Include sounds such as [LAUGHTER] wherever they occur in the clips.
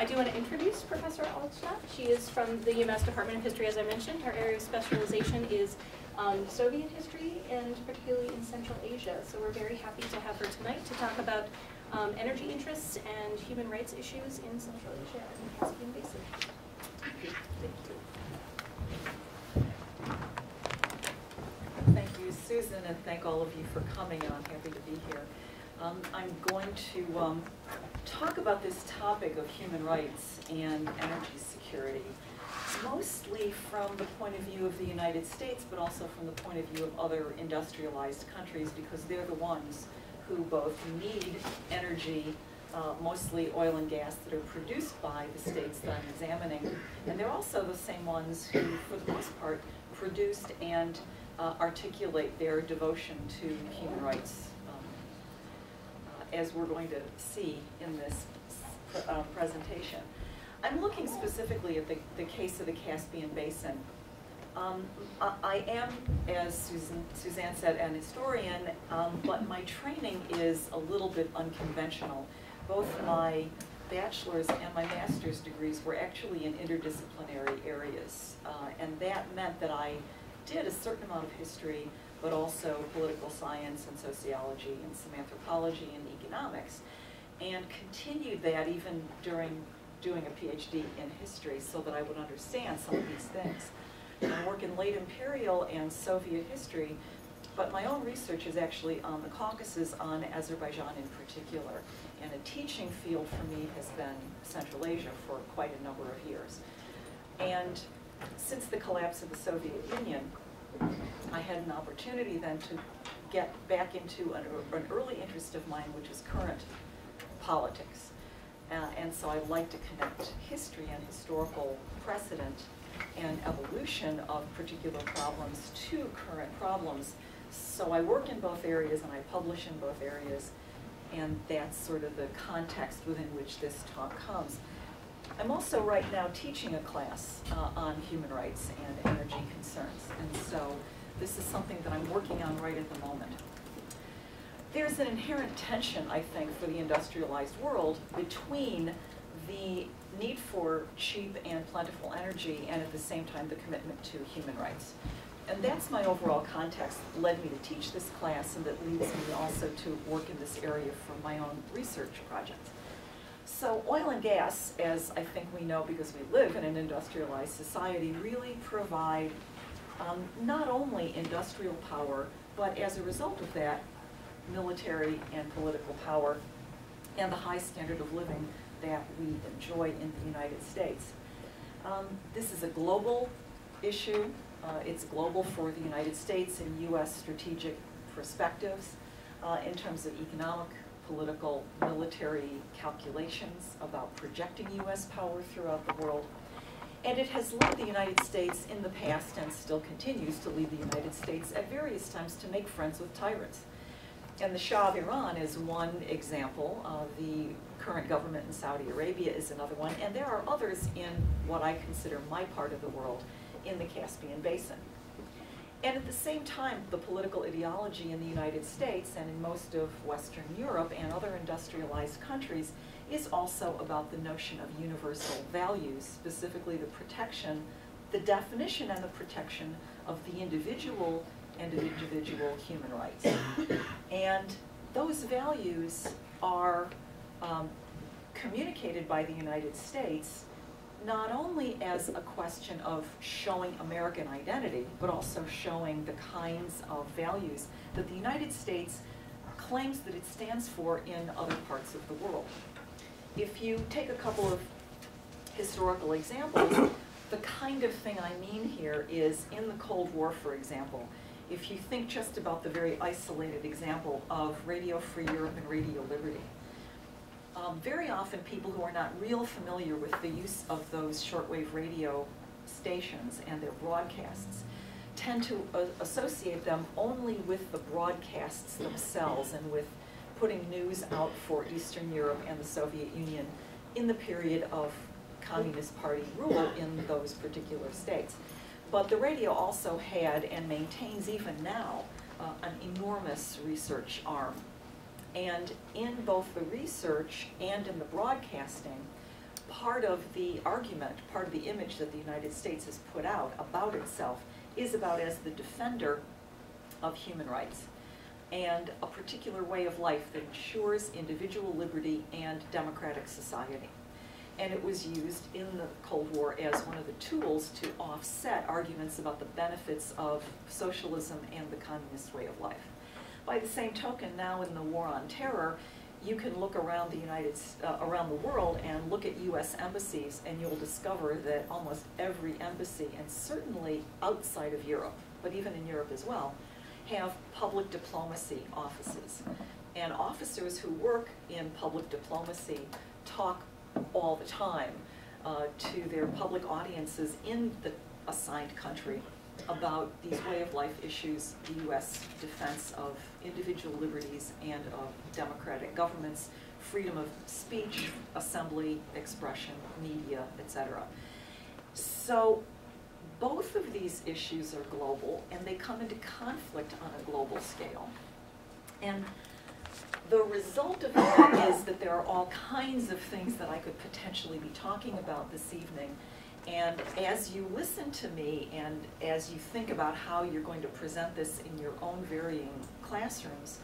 I do want to introduce Professor Altstadt. She is from the UMass Department of History, as I mentioned. Her area of specialization is um, Soviet history and particularly in Central Asia. So we're very happy to have her tonight to talk about um, energy interests and human rights issues in Central Asia and the Caspian Basin. Thank you. Thank you, Susan, and thank all of you for coming, I'm happy to be here. Um, I'm going to um, talk about this topic of human rights and energy security, mostly from the point of view of the United States, but also from the point of view of other industrialized countries, because they're the ones who both need energy, uh, mostly oil and gas that are produced by the states that I'm examining, and they're also the same ones who, for the most part, produced and uh, articulate their devotion to human rights, as we're going to see in this uh, presentation. I'm looking specifically at the, the case of the Caspian Basin. Um, I, I, am, as Susan, Suzanne said, an historian, um, but my training is a little bit unconventional. Both my bachelor's and my master's degrees were actually in interdisciplinary areas, uh, and that meant that I did a certain amount of history, but also political science and sociology and some anthropology and economics, and continued that even during doing a PhD in history so that I would understand some of these things. I work in late imperial and Soviet history, but my own research is actually on the Caucasus, on Azerbaijan in particular. And a teaching field for me has been Central Asia for quite a number of years. And since the collapse of the Soviet Union, I had an opportunity then to get back into an, an early interest of mine, which is current politics. Uh, and so I like to connect history and historical precedent and evolution of particular problems to current problems. So I work in both areas and I publish in both areas, and that's sort of the context within which this talk comes. I'm also right now teaching a class uh, on human rights and energy concerns, and so this is something that I'm working on right at the moment. There's an inherent tension, I think, for the industrialized world between the need for cheap and plentiful energy and at the same time the commitment to human rights. And that's my overall context that led me to teach this class and that leads me also to work in this area for my own research projects. So oil and gas, as I think we know because we live in an industrialized society, really provide um, not only industrial power, but as a result of that, military and political power and the high standard of living that we enjoy in the United States. Um, this is a global issue. Uh, it's global for the United States and U.S. strategic perspectives uh, in terms of economic political military calculations about projecting U.S. power throughout the world. And it has led the United States in the past and still continues to lead the United States at various times to make friends with tyrants. And the Shah of Iran is one example. Uh, the current government in Saudi Arabia is another one. And there are others in what I consider my part of the world in the Caspian Basin. And at the same time, the political ideology in the United States and in most of Western Europe and other industrialized countries is also about the notion of universal values, specifically the protection, the definition and the protection of the individual and of individual human rights. And those values are um, communicated by the United States not only as a question of showing American identity, but also showing the kinds of values that the United States claims that it stands for in other parts of the world. If you take a couple of historical examples, the kind of thing I mean here is in the Cold War, for example, if you think just about the very isolated example of Radio Free Europe and Radio Liberty, um, very often people who are not real familiar with the use of those shortwave radio stations and their broadcasts tend to uh, associate them only with the broadcasts themselves and with putting news out for Eastern Europe and the Soviet Union in the period of Communist Party rule in those particular states. But the radio also had and maintains even now uh, an enormous research arm and in both the research and in the broadcasting, part of the argument, part of the image that the United States has put out about itself is about as the defender of human rights and a particular way of life that ensures individual liberty and democratic society. And it was used in the Cold War as one of the tools to offset arguments about the benefits of socialism and the communist way of life. By the same token, now in the war on terror, you can look around the United, uh, around the world and look at U.S. embassies, and you'll discover that almost every embassy, and certainly outside of Europe, but even in Europe as well, have public diplomacy offices. And officers who work in public diplomacy talk all the time uh, to their public audiences in the assigned country about these way of life issues, the U.S. defense of individual liberties and of democratic governments, freedom of speech, assembly, expression, media, etc. So both of these issues are global and they come into conflict on a global scale. And the result of that [COUGHS] is that there are all kinds of things that I could potentially be talking about this evening. And as you listen to me and as you think about how you're going to present this in your own varying classrooms,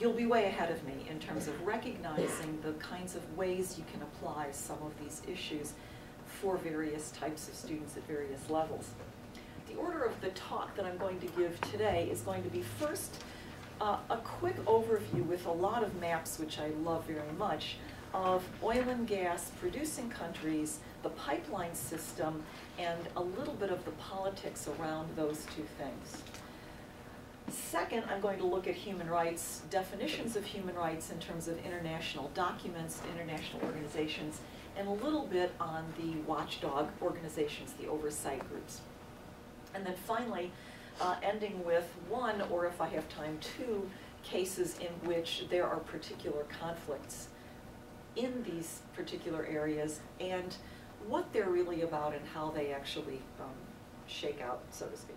you'll be way ahead of me in terms of recognizing the kinds of ways you can apply some of these issues for various types of students at various levels. The order of the talk that I'm going to give today is going to be first uh, a quick overview with a lot of maps, which I love very much, of oil and gas producing countries, the pipeline system, and a little bit of the politics around those two things. Second, I'm going to look at human rights, definitions of human rights in terms of international documents, international organizations, and a little bit on the watchdog organizations, the oversight groups. And then finally, uh, ending with one, or if I have time, two cases in which there are particular conflicts in these particular areas and what they're really about and how they actually um, shake out, so to speak.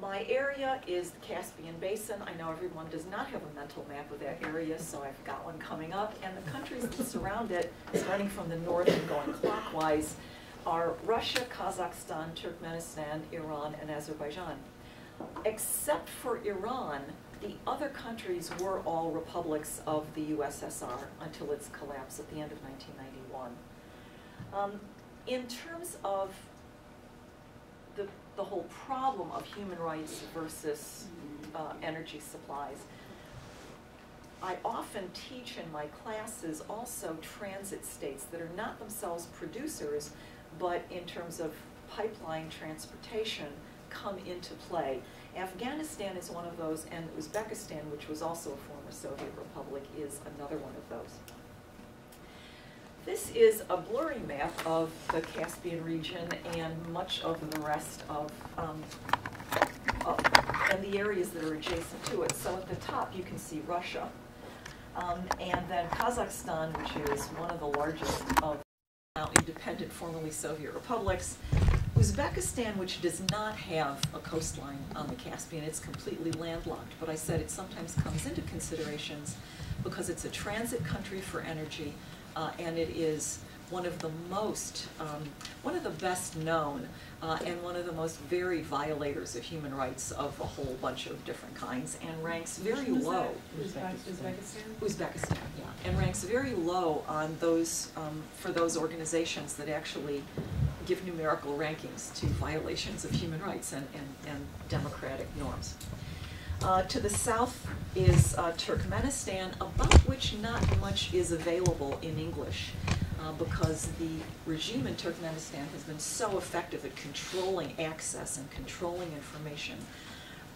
My area is the Caspian Basin. I know everyone does not have a mental map of that area, so I've got one coming up. And the countries that surround it, starting from the north and going clockwise, are Russia, Kazakhstan, Turkmenistan, Iran, and Azerbaijan. Except for Iran, the other countries were all republics of the USSR until its collapse at the end of 1991. Um, in terms of the, whole problem of human rights versus uh, energy supplies. I often teach in my classes also transit states that are not themselves producers, but in terms of pipeline transportation come into play. Afghanistan is one of those, and Uzbekistan, which was also a former Soviet republic, is another one of those. This is a blurry map of the Caspian region and much of the rest of, um, of, and the areas that are adjacent to it. So at the top you can see Russia. Um, and then Kazakhstan, which is one of the largest of now independent formerly Soviet republics. Uzbekistan, which does not have a coastline on the Caspian, it's completely landlocked, but I said it sometimes comes into considerations because it's a transit country for energy, uh, and it is one of the most, um, one of the best known uh, and one of the most varied violators of human rights of a whole bunch of different kinds and ranks very low. Uzbekistan? Uzbekistan, yeah, and ranks very low on those, um, for those organizations that actually give numerical rankings to violations of human rights and, and, and democratic norms. Uh, to the south is uh, Turkmenistan, about which not much is available in English uh, because the regime in Turkmenistan has been so effective at controlling access and controlling information,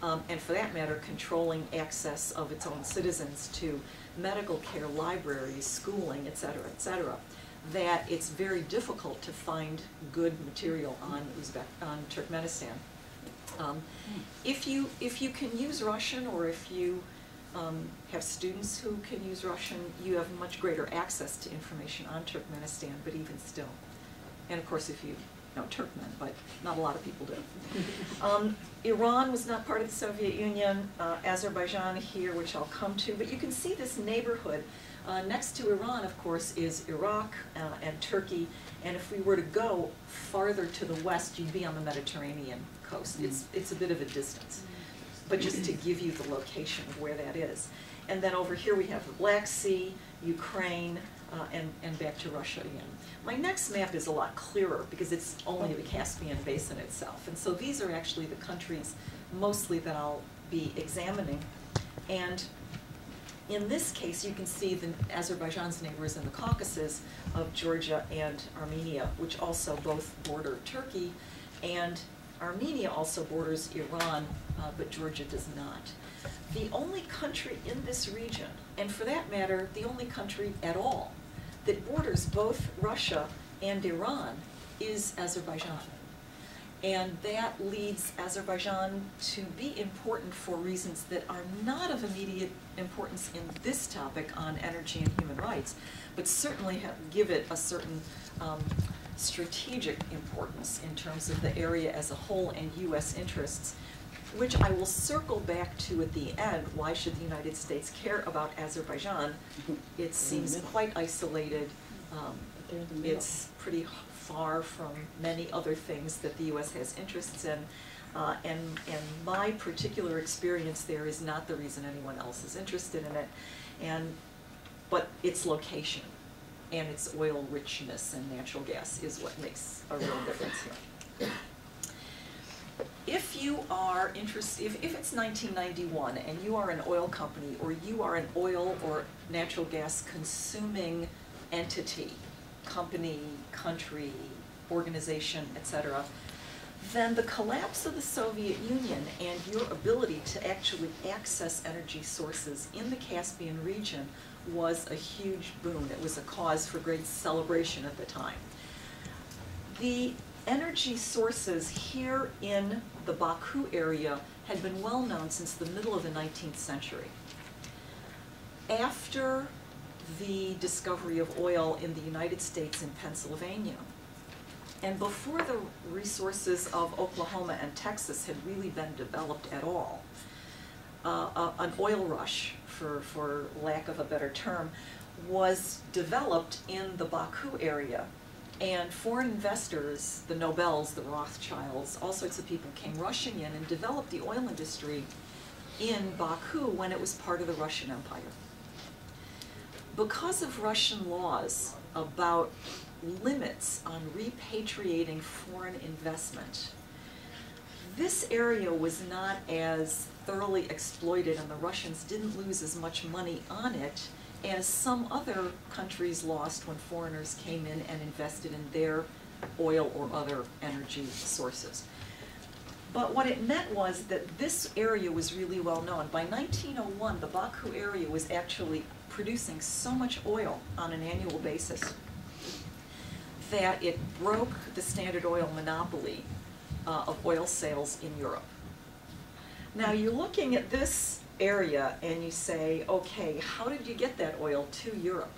um, and for that matter, controlling access of its own citizens to medical care, libraries, schooling, et cetera, et cetera, that it's very difficult to find good material on Uzbek, on Turkmenistan. Um, if you if you can use Russian or if you um, have students who can use Russian, you have much greater access to information on Turkmenistan, but even still. And of course, if you know Turkmen, but not a lot of people do. [LAUGHS] Um, Iran was not part of the Soviet Union, uh, Azerbaijan here, which I'll come to, but you can see this neighborhood Uh, next to Iran, of course, is Iraq uh, and Turkey, and if we were to go farther to the west, you'd be on the Mediterranean coast. It's, it's a bit of a distance, but just to give you the location of where that is. And then over here we have the Black Sea, Ukraine, uh, and, and back to Russia again. My next map is a lot clearer because it's only the Caspian Basin itself. And so these are actually the countries mostly that I'll be examining. And in this case, you can see the Azerbaijan's neighbors in the Caucasus of Georgia and Armenia, which also both border Turkey, and Armenia also borders Iran, uh, but Georgia does not. The only country in this region, and for that matter, the only country at all, that borders both Russia and Iran is Azerbaijan. And that leads Azerbaijan to be important for reasons that are not of immediate importance in this topic on energy and human rights, but certainly have, give it a certain um, strategic importance in terms of the area as a whole and U.S. interests, which I will circle back to at the end. Why should the United States care about Azerbaijan? [LAUGHS] It seems quite isolated. Um, it's pretty far from many other things that the U.S. has interests in. Uh, and, and my particular experience there is not the reason anyone else is interested in it, and, but its location and its oil richness and natural gas is what makes a real difference here. If you are interested, if, if it's 1991 and you are an oil company or you are an oil or natural gas consuming entity, company, country, organization, et cetera, then the collapse of the Soviet Union and your ability to actually access energy sources in the Caspian region was a huge boon. It was a cause for great celebration at the time. The energy sources here in the Baku area had been well known since the middle of the 19th century. After the discovery of oil in the United States in Pennsylvania, and before the resources of Oklahoma and Texas had really been developed at all, uh, uh, an oil rush, for, for lack of a better term, was developed in the Baku area. And foreign investors, the Nobels, the Rothschilds, all sorts of people came rushing in and developed the oil industry in Baku when it was part of the Russian Empire. Because of Russian laws about limits on repatriating foreign investment, this area was not as thoroughly exploited and the Russians didn't lose as much money on it as some other countries lost when foreigners came in and invested in their oil or other energy sources. But what it meant was that this area was really well known. By 1901, the Baku area was actually producing so much oil on an annual basis that it broke the Standard Oil monopoly uh, of oil sales in Europe. Now you're looking at this area and you say, okay, how did you get that oil to Europe?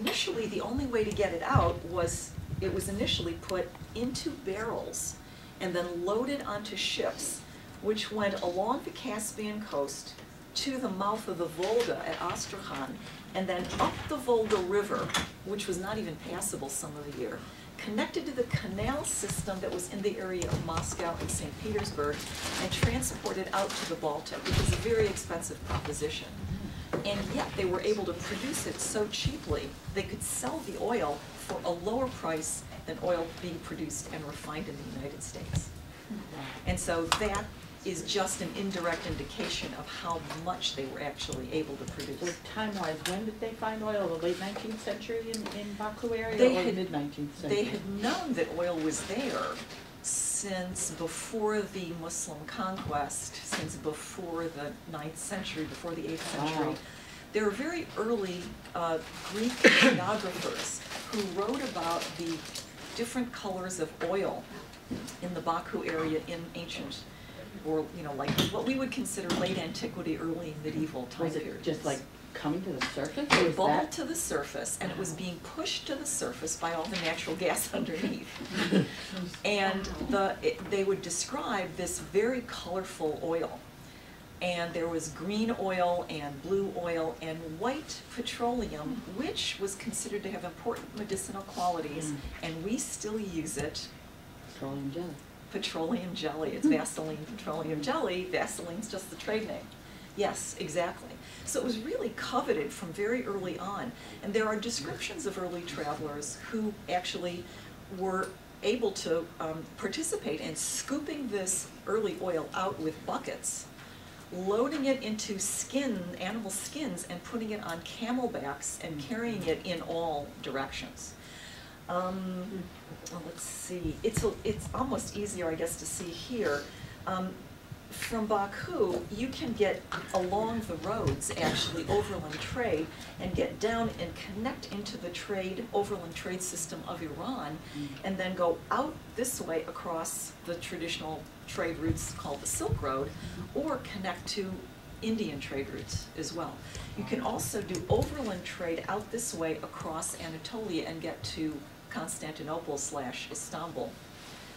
Initially, the only way to get it out was it was initially put into barrels and then loaded onto ships, which went along the Caspian coast to the mouth of the Volga at Astrakhan, and then up the Volga River, which was not even passable some of the year, connected to the canal system that was in the area of Moscow and St. Petersburg, and transported out to the Baltic, which is a very expensive proposition. And yet they were able to produce it so cheaply, they could sell the oil for a lower price than oil being produced and refined in the United States. Hmm. And so that is just an indirect indication of how much they were actually able to produce. So time-wise, when did they find oil? The late nineteenth century in, in Baku area They or had- mid-nineteenth century? They had known that oil was there since before the Muslim conquest, since before the 9th century, before the eighth century. Wow. There were very early uh, Greek [COUGHS] geographers who wrote about the different colors of oil in the Baku area in ancient, or, you know, like what we would consider late antiquity, early medieval time Was periods. just like coming to the surface It bubbled to the surface, and it was being pushed to the surface by all the natural gas [LAUGHS] underneath. And the, it- they would describe this very colorful oil. And there was green oil and blue oil and white petroleum, which was considered to have important medicinal qualities, Mm. and we still use it Petroleum jelly. Petroleum jelly. It's Vaseline petroleum jelly. Vaseline's just the trade name. Yes, exactly. So it was really coveted from very early on. And there are descriptions of early travelers who actually were able to um, participate in scooping this early oil out with buckets, loading it into skin, animal skins, and putting it on camelbacks and carrying it in all directions. Um, well, let's see, it's, a- it's almost easier, I guess, to see here. Um, from Baku, you can get along the roads, actually, overland trade, and get down and connect into the trade, overland trade system of Iran, and then go out this way across the traditional trade routes called the Silk Road, or connect to Indian trade routes as well. You can also do overland trade out this way across Anatolia and get to Constantinople slash Istanbul,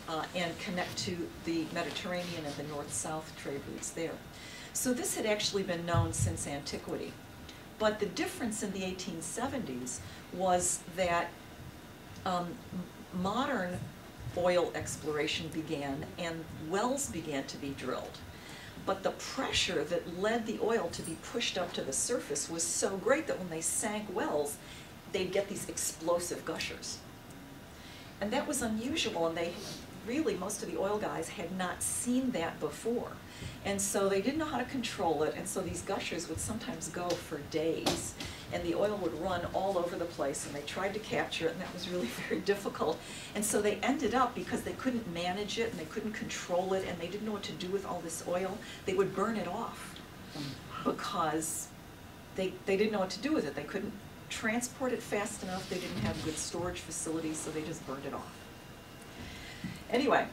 uh, and connect to the Mediterranean and the north-south trade routes there. So this had actually been known since antiquity. But the difference in the eighteen seventies was that um, modern oil exploration began and wells began to be drilled. But the pressure that led the oil to be pushed up to the surface was so great that when they sank wells, they'd get these explosive gushers. And that was unusual, and they, really, most of the oil guys had not seen that before. And so they didn't know how to control it, and so these gushers would sometimes go for days. And the oil would run all over the place, and they tried to capture it, and that was really [LAUGHS] very difficult. And so they ended up, because they couldn't manage it, and they couldn't control it, and they didn't know what to do with all this oil, they would burn it off. Hmm. Because they, they didn't know what to do with it. They couldn't transport it fast enough, they didn't have good storage facilities, so they just burned it off. Anyway,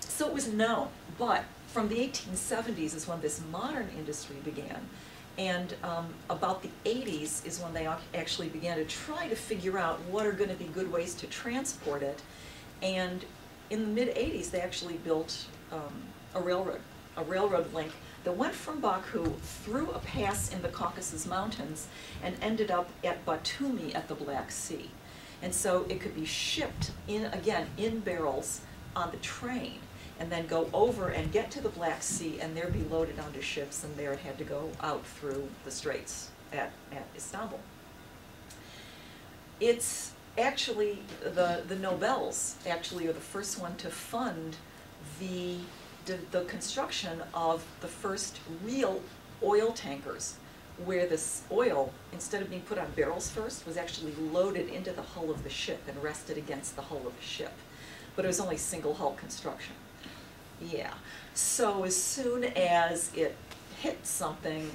so it was known, but from the eighteen seventies is when this modern industry began. And um, about the eighties is when they actually began to try to figure out what are gonna be good ways to transport it. And in the mid-eighties, they actually built um, a railroad, a railroad link that went from Baku through a pass in the Caucasus Mountains and ended up at Batumi at the Black Sea. And so it could be shipped in, again, in barrels on the train, and then go over and get to the Black Sea, and there be loaded onto ships, and there it had to go out through the straits at, at Istanbul. It's actually, the, the Nobels actually are the first one to fund the, the, construction of the first real oil tankers, where this oil, instead of being put on barrels first, was actually loaded into the hull of the ship and rested against the hull of the ship. But it was only single hull construction. Yeah, so as soon as it hit something,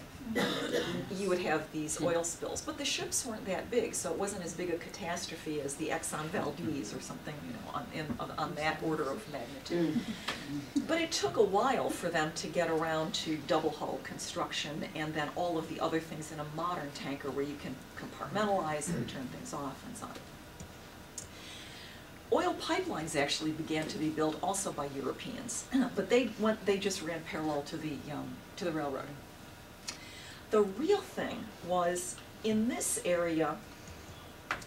you would have these hmm. oil spills. But the ships weren't that big, so it wasn't as big a catastrophe as the Exxon Valdez or something, you know, on, in, on- that order of magnitude. Hmm. But it took a while for them to get around to double hull construction and then all of the other things in a modern tanker where you can compartmentalize and hmm. turn things off and so on. Oil pipelines actually began to be built also by Europeans, [CLEARS THROAT] but they went, they just ran parallel to the, um, to the railroad. The real thing was, in this area,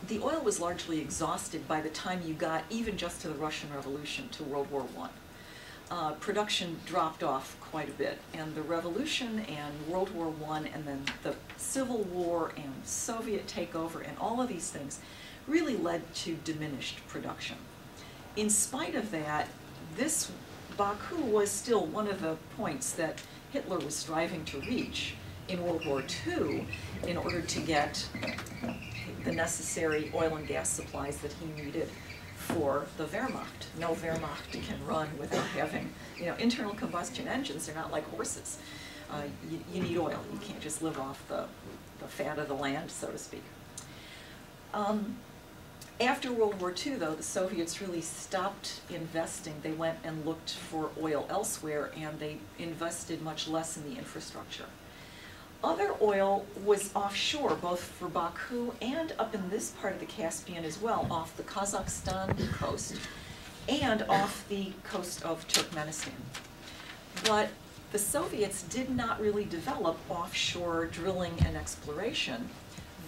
the oil was largely exhausted by the time you got even just to the Russian Revolution, to World War One. Uh, production dropped off quite a bit, and the Revolution and World War One, and then the Civil War and Soviet takeover, and all of these things really led to diminished production. In spite of that, this Baku was still one of the points that Hitler was striving to reach in World War II in order to get the necessary oil and gas supplies that he needed for the Wehrmacht. No Wehrmacht can run without having, you know, internal combustion engines, they're not like horses. Uh, you, you need oil, you can't just live off the, the fat of the land, so to speak. Um, after World War II, though, the Soviets really stopped investing. They went and looked for oil elsewhere, and they invested much less in the infrastructure. Other oil was offshore, both for Baku and up in this part of the Caspian as well, off the Kazakhstan coast and off the coast of Turkmenistan. But the Soviets did not really develop offshore drilling and exploration.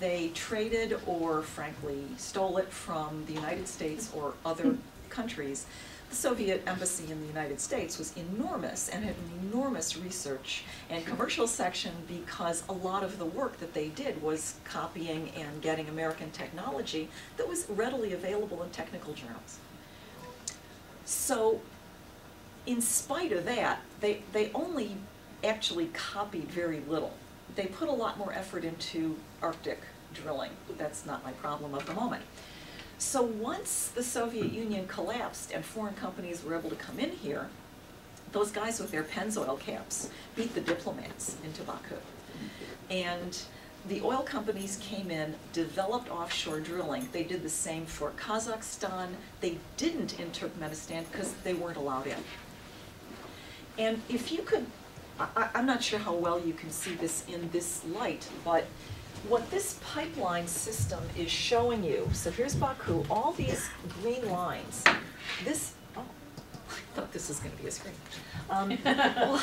They traded or frankly stole it from the United States or other countries. The Soviet embassy in the United States was enormous and had an enormous research and commercial section because a lot of the work that they did was copying and getting American technology that was readily available in technical journals. So in spite of that, they, they only actually copied very little. They put a lot more effort into Arctic drilling. That's not my problem of the moment. So once the Soviet Union collapsed and foreign companies were able to come in here, those guys with their Pennzoil caps beat the diplomats into Baku. And the oil companies came in, developed offshore drilling. They did the same for Kazakhstan. They didn't in Turkmenistan because they weren't allowed in. And if you could, I, I'm not sure how well you can see this in this light, but what this pipeline system is showing you, so here's Baku, all these green lines, this, oh, I thought this was gonna be a screen. Um, all-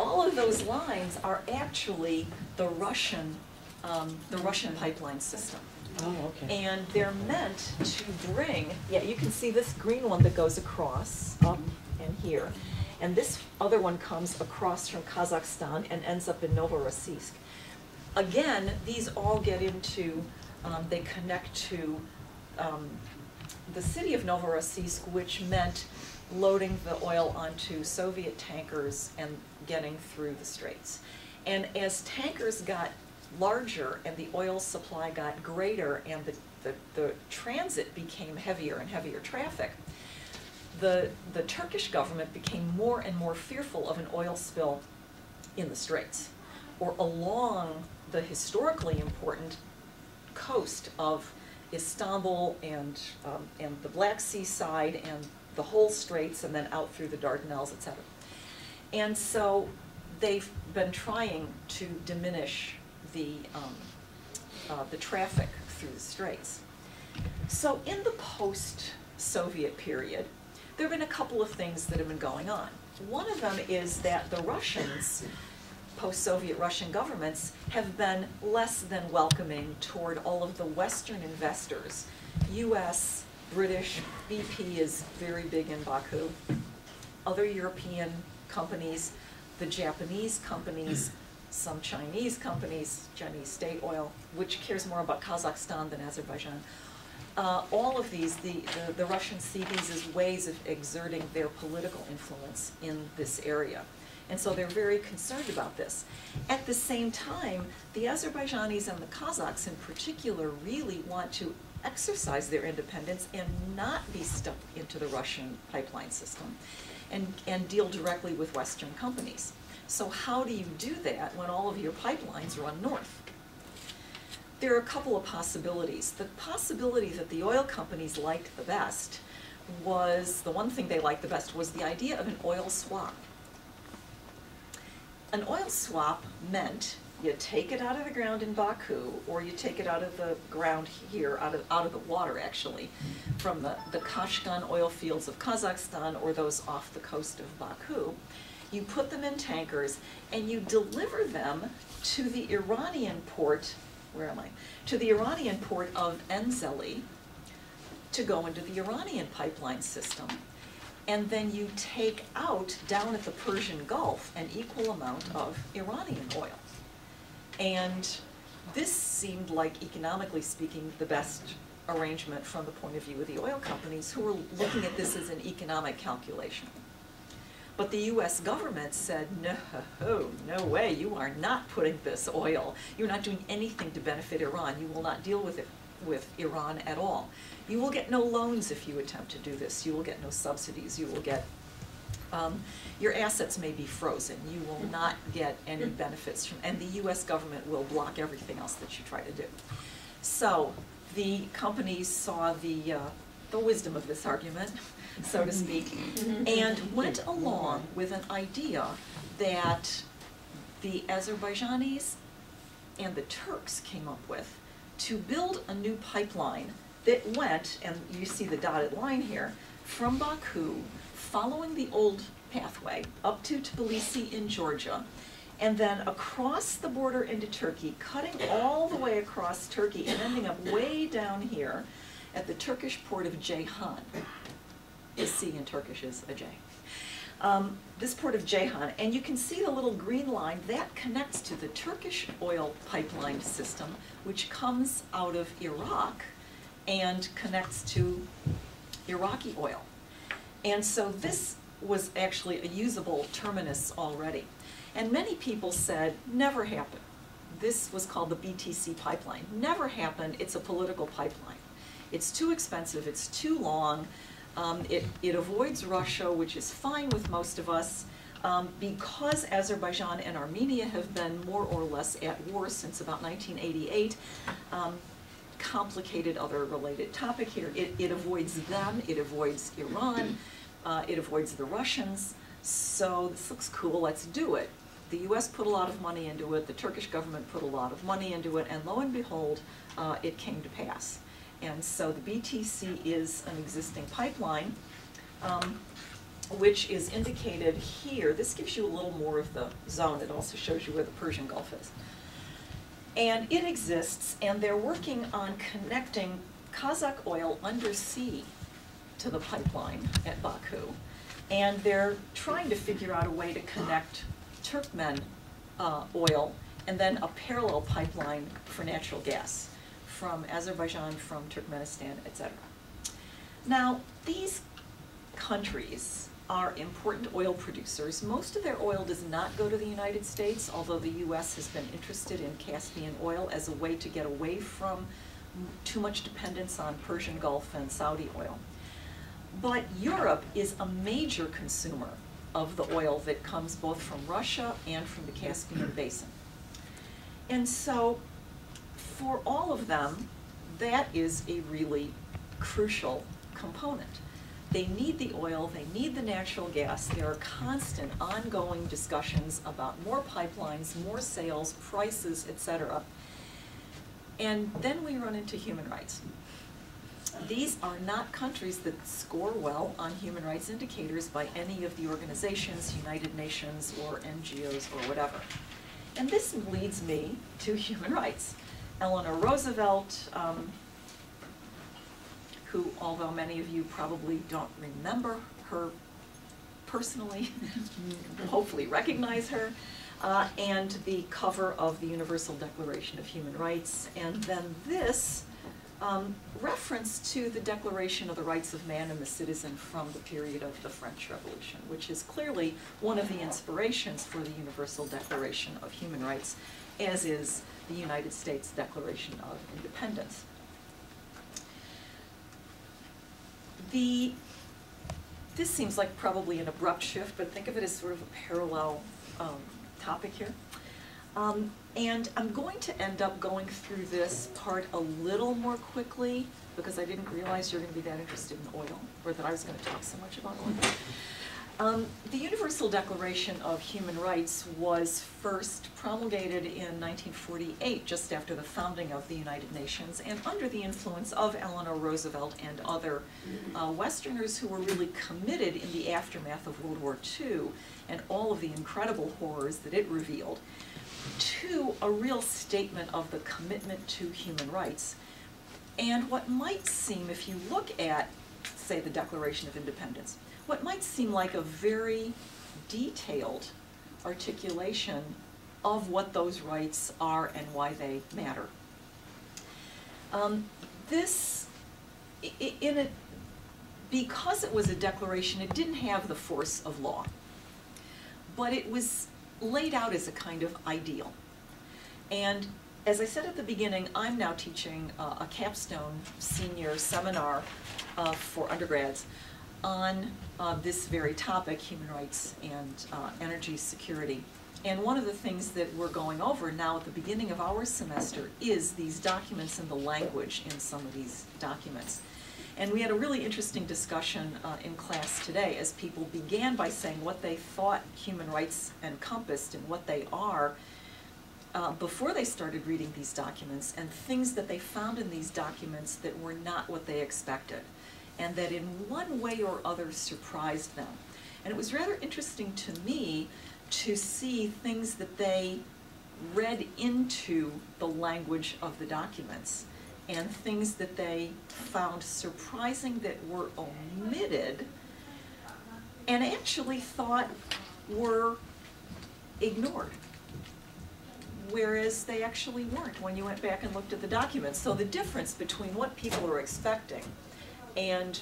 [LAUGHS] all of those lines are actually the Russian, um, the Russian pipeline system. Oh, okay. And they're meant to bring, yeah, you can see this green one that goes across, up and here. And this other one comes across from Kazakhstan and ends up in Novorossiysk. Again, these all get into, um, they connect to, um, the city of Novorossiysk, which meant loading the oil onto Soviet tankers and getting through the straits. And as tankers got larger and the oil supply got greater and the, the, the transit became heavier and heavier traffic, the, the Turkish government became more and more fearful of an oil spill in the straits or along the historically important coast of Istanbul and, um, and the Black Sea side and the whole straits and then out through the Dardanelles, et cetera. And so they've been trying to diminish the, um, uh, the traffic through the straits. So in the post-Soviet period, there have been a couple of things that have been going on. One of them is that the Russians, post-Soviet Russian governments, have been less than welcoming toward all of the Western investors. US, British, BP is very big in Baku. Other European companies, the Japanese companies, some Chinese companies, Chinese State Oil, which cares more about Kazakhstan than Azerbaijan. Uh, all of these, the, the, the Russians see these as ways of exerting their political influence in this area. And so they're very concerned about this. At the same time, the Azerbaijanis and the Kazakhs in particular really want to exercise their independence and not be stuck into the Russian pipeline system and, and deal directly with Western companies. So how do you do that when all of your pipelines run north? There are a couple of possibilities. The possibility that the oil companies liked the best was, the one thing they liked the best was the idea of an oil swap. An oil swap meant you take it out of the ground in Baku, or you take it out of the ground here, out of, out of the water actually, from the, the Kashagan oil fields of Kazakhstan or those off the coast of Baku. You put them in tankers and you deliver them to the Iranian port, where am I? To the Iranian port of Enzeli to go into the Iranian pipeline system. And then you take out, down at the Persian Gulf, an equal amount of Iranian oil. And this seemed like, economically speaking, the best arrangement from the point of view of the oil companies who were looking at this as an economic calculation. But the US government said, no, no way, you are not putting this oil, you're not doing anything to benefit Iran, you will not deal with it, with Iran at all. You will get no loans if you attempt to do this, you will get no subsidies, you will get, um, your assets may be frozen, you will not get any benefits from, and the US government will block everything else that you try to do. So, the companies saw the, uh, the wisdom of this argument, so to speak, and went along with an idea that the Azerbaijanis and the Turks came up with to build a new pipeline that went, and you see the dotted line here, from Baku, following the old pathway up to Tbilisi in Georgia, and then across the border into Turkey, cutting all the way across Turkey and ending up way down here at the Turkish port of Ceyhan. The C in Turkish is a J. Um, this port of Ceyhan, and you can see the little green line, that connects to the Turkish oil pipeline system, which comes out of Iraq and connects to Iraqi oil. And so this was actually a usable terminus already. And many people said, never happened. This was called the BTC pipeline. Never happened, it's a political pipeline. It's too expensive, it's too long, um, it, it avoids Russia, which is fine with most of us, um, because Azerbaijan and Armenia have been more or less at war since about 1988. Um, complicated other related topic here. It, it avoids them, it avoids Iran, uh, it avoids the Russians. So this looks cool, let's do it. The US put a lot of money into it, the Turkish government put a lot of money into it, and lo and behold, uh, it came to pass. And so the BTC is an existing pipeline, um, which is indicated here. This gives you a little more of the zone. It also shows you where the Persian Gulf is. And it exists, and they're working on connecting Kazakh oil undersea to the pipeline at Baku. And they're trying to figure out a way to connect Turkmen uh, oil and then a parallel pipeline for natural gas from Azerbaijan, from Turkmenistan, etc. Now, these countries are important oil producers. Most of their oil does not go to the United States, although the U.S. has been interested in Caspian oil as a way to get away from too much dependence on Persian Gulf and Saudi oil. But Europe is a major consumer of the oil that comes both from Russia and from the Caspian Basin. And so for all of them, that is a really crucial component. They need the oil, they need the natural gas. There are constant, ongoing discussions about more pipelines, more sales, prices, etc. And then we run into human rights. These are not countries that score well on human rights indicators by any of the organizations, United Nations or NGOs or whatever. And this leads me to human rights. Eleanor Roosevelt, um, who, although many of you probably don't remember her personally, [LAUGHS] hopefully recognize her, uh, and the cover of the Universal Declaration of Human Rights, and then this um, reference to the Declaration of the Rights of Man and the Citizen from the period of the French Revolution, which is clearly one of the inspirations for the Universal Declaration of Human Rights, as is the United States Declaration of Independence. The, this seems like probably an abrupt shift, but think of it as sort of a parallel um, topic here. Um, and I'm going to end up going through this part a little more quickly because I didn't realize you're going to be that interested in oil, or that I was going to talk so much about oil. Um, the Universal Declaration of Human Rights was first promulgated in 1948, just after the founding of the United Nations, and under the influence of Eleanor Roosevelt and other uh, Westerners who were really committed in the aftermath of World War II and all of the incredible horrors that it revealed, to a real statement of the commitment to human rights. And what might seem, if you look at, say, the Declaration of Independence, what might seem like a very detailed articulation of what those rights are and why they matter. Um, this, in a, because it was a declaration, it didn't have the force of law, but it was laid out as a kind of ideal. And as I said at the beginning, I'm now teaching uh, a capstone senior seminar uh, for undergrads on uh, this very topic, human rights and uh, energy security. And one of the things that we're going over now at the beginning of our semester is these documents and the language in some of these documents. And we had a really interesting discussion uh, in class today as people began by saying what they thought human rights encompassed and what they are uh, before they started reading these documents and things that they found in these documents that were not what they expected. And that in one way or other surprised them. And it was rather interesting to me to see things that they read into the language of the documents and things that they found surprising that were omitted and actually thought were ignored. Whereas they actually weren't when you went back and looked at the documents. So the difference between what people are expecting and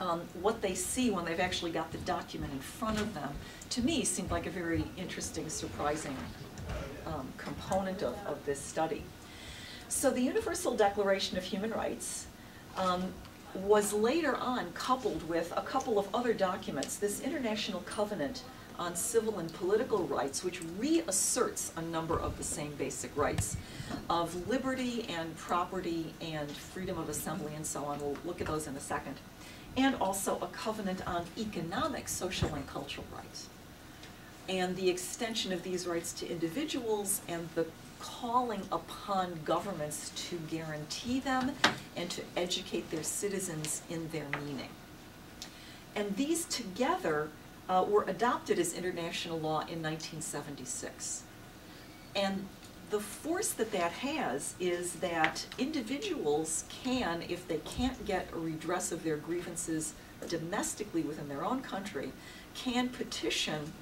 um, what they see when they've actually got the document in front of them, to me, seemed like a very interesting, surprising um, component of, of this study. So the Universal Declaration of Human Rights um, was later on coupled with a couple of other documents, this International Covenant on Civil and Political Rights, which reasserts a number of the same basic rights of liberty and property and freedom of assembly and so on. We'll look at those in a second. And also a covenant on economic, social, and cultural rights. And the extension of these rights to individuals and the calling upon governments to guarantee them and to educate their citizens in their meaning. And these together uh, were adopted as international law in 1976. And the force that that has is that individuals can, if they can't get a redress of their grievances domestically within their own country, can petition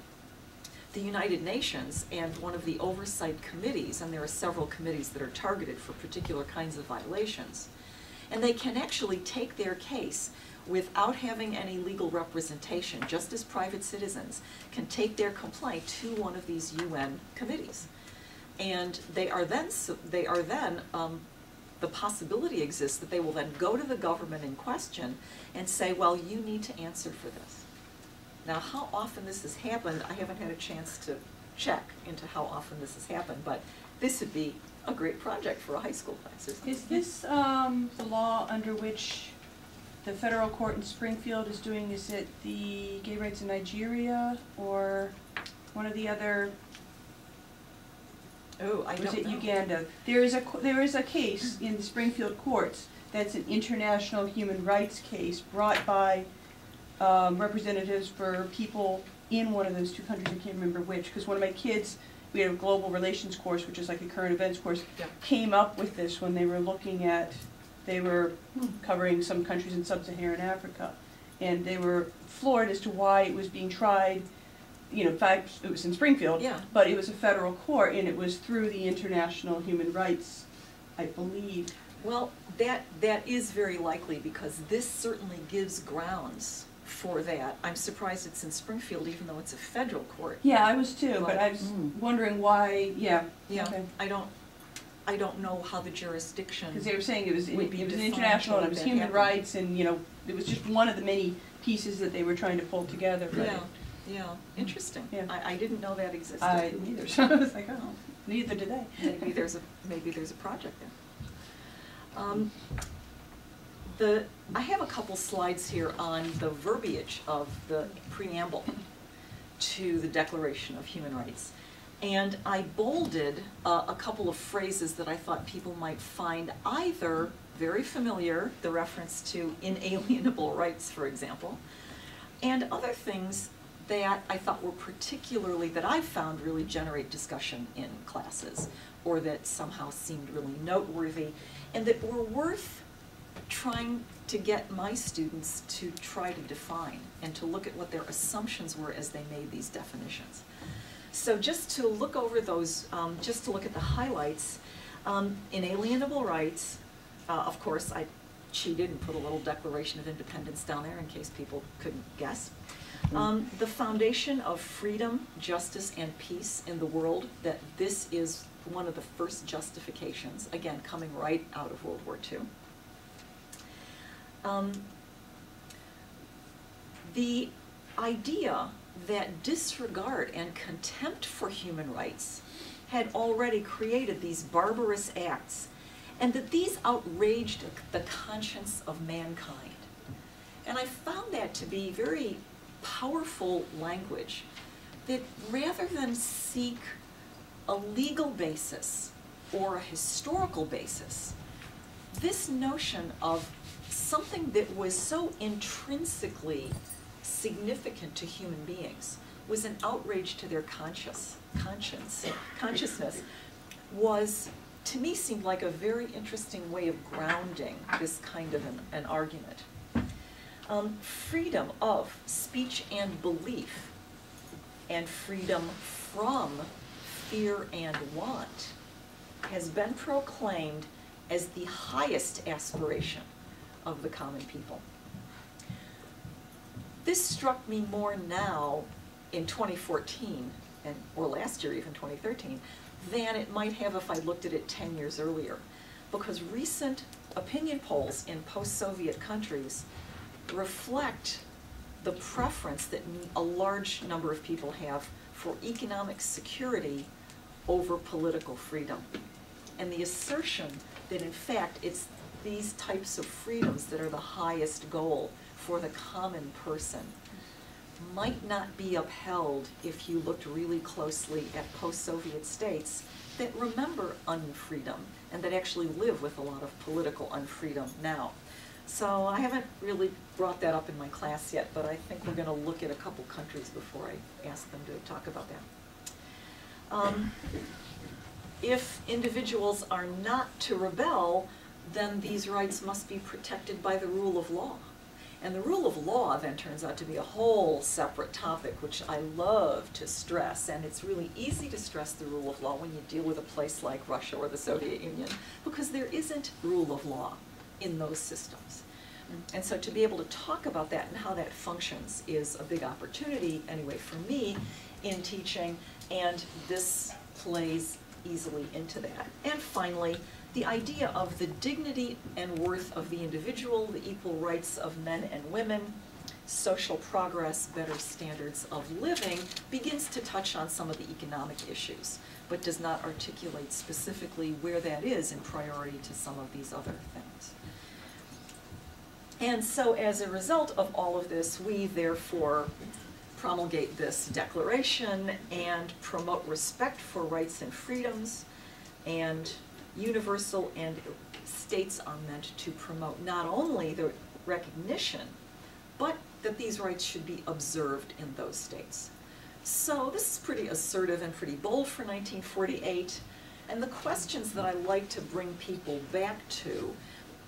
the United Nations and one of the oversight committees, and there are several committees that are targeted for particular kinds of violations, and they can actually take their case without having any legal representation, just as private citizens can take their complaint to one of these UN committees. And they are then, they are then, um, the possibility exists that they will then go to the government in question and say, well, you need to answer for this. Now, how often this has happened, I haven't had a chance to check into how often this has happened, but this would be a great project for a high school class? Is this, um, the law under which the federal court in Springfield is doing, is it the gay rights in Nigeria, or one of the other, Oh, I don't it know. Uganda? There is a, co- there is a case in the Springfield courts that's an international human rights case brought by, um, representatives for people in one of those two countries, I can't remember which, because one of my kids, we had a global relations course, which is like a current events course, Yeah. came up with this when they were looking at, they were covering some countries in sub-Saharan Africa. And they were floored as to why it was being tried, you know, in fact, it was in Springfield. Yeah. But it was a federal court and it was through the International Human Rights, I believe. Well, that, that is very likely because this certainly gives grounds for that. I'm surprised it's in Springfield even though it's a federal court. Yeah, I was too, but I was Mm. wondering why, yeah. Yeah, okay. I don't, I don't know how the jurisdiction. Because they were saying it was, Would be it was an international, and it was human happen. rights, and, you know, it was just one of the many pieces that they were trying to pull together, but Yeah, yeah, interesting. Yeah. I, I didn't know that existed. I didn't [LAUGHS] so I was like, oh, neither did they. Maybe there's a, maybe there's a project there. Um, The, I have a couple slides here on the verbiage of the preamble to the Declaration of Human Rights. And I bolded uh, a couple of phrases that I thought people might find either very familiar, the reference to inalienable rights, for example, and other things that I thought were particularly, that I found really generate discussion in classes, or that somehow seemed really noteworthy, and that were worth trying to get my students to try to define and to look at what their assumptions were as they made these definitions. So just to look over those, um, just to look at the highlights, um, inalienable rights, uh, of course, I cheated and put a little Declaration of Independence down there in case people couldn't guess. Um, the foundation of freedom, justice, and peace in the world, that this is one of the first justifications, again, coming right out of World War II. Um, the idea that disregard and contempt for human rights had already created these barbarous acts, and that these outraged the conscience of mankind. And I found that to be very powerful language, that rather than seek a legal basis or a historical basis, this notion of something that was so intrinsically significant to human beings was an outrage to their conscious conscience consciousness was to me seemed like a very interesting way of grounding this kind of an, an argument. Um, freedom of speech and belief and freedom from fear and want has been proclaimed as the highest aspiration of the common people. This struck me more now in 2014, and, or last year even 2013, than it might have if I looked at it 10 years earlier. Because recent opinion polls in post-Soviet countries reflect the preference that a large number of people have for economic security over political freedom. And the assertion that in fact it's these types of freedoms that are the highest goal for the common person might not be upheld if you looked really closely at post-Soviet states that remember unfreedom and that actually live with a lot of political unfreedom now. So I haven't really brought that up in my class yet, but I think we're going to look at a couple countries before I ask them to talk about that. Um, if individuals are not to rebel, then these rights must be protected by the rule of law. And the rule of law then turns out to be a whole separate topic, which I love to stress. And it's really easy to stress the rule of law when you deal with a place like Russia or the Soviet Union, because there isn't rule of law in those systems. And so to be able to talk about that and how that functions is a big opportunity, anyway, for me in teaching, and this plays easily into that. And finally, the idea of the dignity and worth of the individual, the equal rights of men and women, social progress, better standards of living, begins to touch on some of the economic issues, but does not articulate specifically where that is in priority to some of these other things. And so as a result of all of this, we therefore promulgate this declaration and promote respect for rights and freedoms and universal and states are meant to promote not only the recognition, but that these rights should be observed in those states. So this is pretty assertive and pretty bold for 1948. And the questions that I like to bring people back to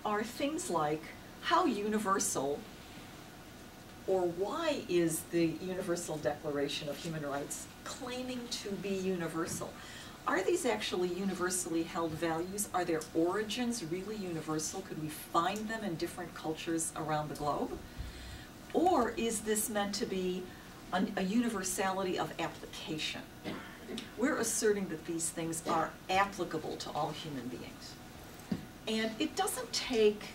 are things like how universal or why is the Universal Declaration of Human Rights claiming to be universal? Are these actually universally held values? Are their origins really universal? Could we find them in different cultures around the globe? Or is this meant to be an, a universality of application? We're asserting that these things are applicable to all human beings. And it doesn't take,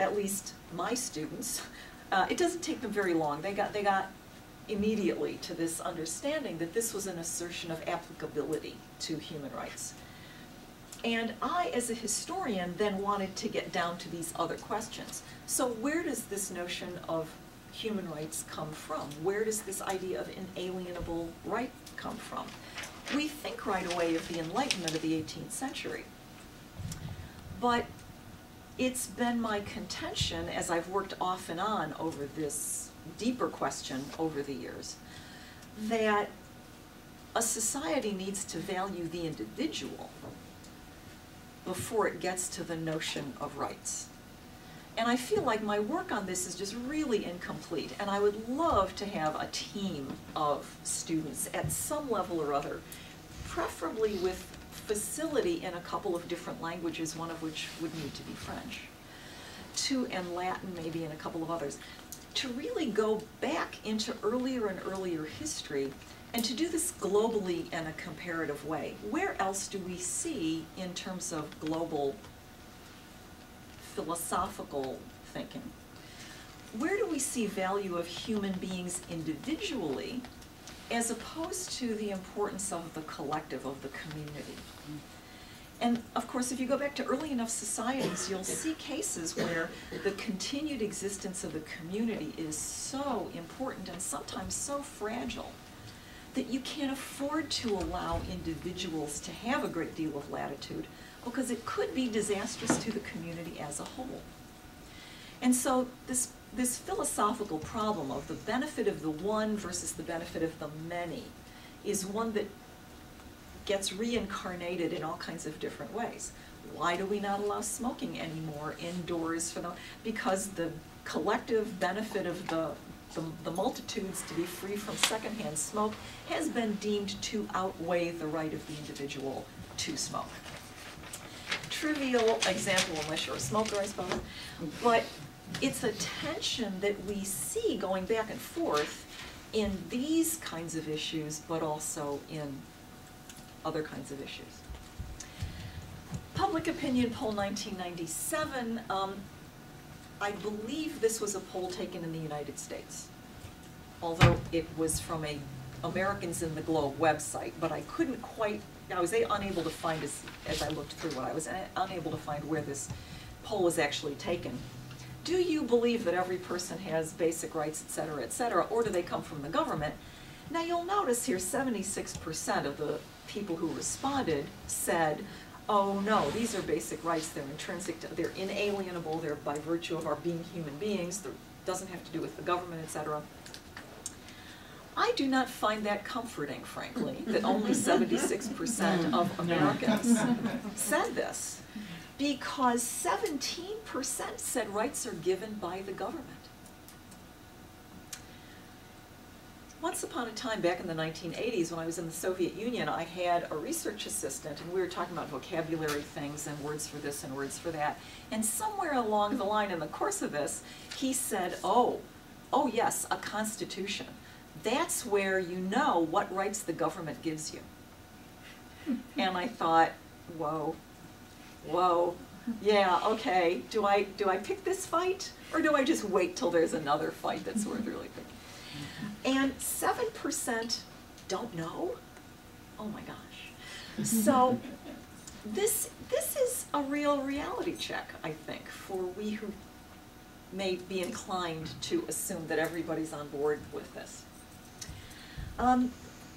at least my students, uh, it doesn't take them very long. They got, they got immediately to this understanding that this was an assertion of applicability to human rights. And I, as a historian, then wanted to get down to these other questions. So where does this notion of human rights come from? Where does this idea of inalienable right come from? We think right away of the Enlightenment of the 18th century. But it's been my contention, as I've worked off and on over this deeper question over the years, that a society needs to value the individual before it gets to the notion of rights. And I feel like my work on this is just really incomplete, and I would love to have a team of students at some level or other, preferably with facility in a couple of different languages, one of which would need to be French, two and Latin maybe and a couple of others, to really go back into earlier and earlier history and to do this globally in a comparative way. Where else do we see in terms of global philosophical thinking? Where do we see value of human beings individually as opposed to the importance of the collective, of the community? And of course, if you go back to early enough societies, you'll see cases where the continued existence of the community is so important and sometimes so fragile that you can't afford to allow individuals to have a great deal of latitude because it could be disastrous to the community as a whole. And so this, this philosophical problem of the benefit of the one versus the benefit of the many is one that gets reincarnated in all kinds of different ways. Why do we not allow smoking anymore indoors for the, because the collective benefit of the, the, the multitudes to be free from secondhand smoke has been deemed to outweigh the right of the individual to smoke. Trivial example, unless you're a smoker, I suppose, but it's a tension that we see going back and forth in these kinds of issues, but also in other kinds of issues. Public opinion poll nineteen ninety-seven, um, I believe this was a poll taken in the United States. Although it was from a Americans in the Globe website, but I couldn't quite, I was unable to find as, as I looked through what I was unable to find where this poll was actually taken. Do you believe that every person has basic rights, et cetera, et cetera, or do they come from the government? Now, you'll notice here seventy-six percent of the people who responded said, oh, no, these are basic rights, they're intrinsic, to- they're inalienable, they're by virtue of our being human beings, there, doesn't have to do with the government, et cetera. I do not find that comforting, frankly, that only [LAUGHS] seventy-six percent of Americans [LAUGHS] said this, because seventeen percent said rights are given by the government. Once upon a time, back in the nineteen eighties, when I was in the Soviet Union, I had a research assistant, and we were talking about vocabulary things and words for this and words for that. And somewhere along the line in the course of this, he said, oh, oh yes, a constitution. That's where you know what rights the government gives you. And I thought, whoa, whoa, yeah, okay, do I, do I pick this fight? Or do I just wait till there's another fight that's worth really picking? And seven percent don't know? Oh my gosh. [LAUGHS] So this, this is a real reality check, I think, for we who may be inclined to assume that everybody's on board with this. Um,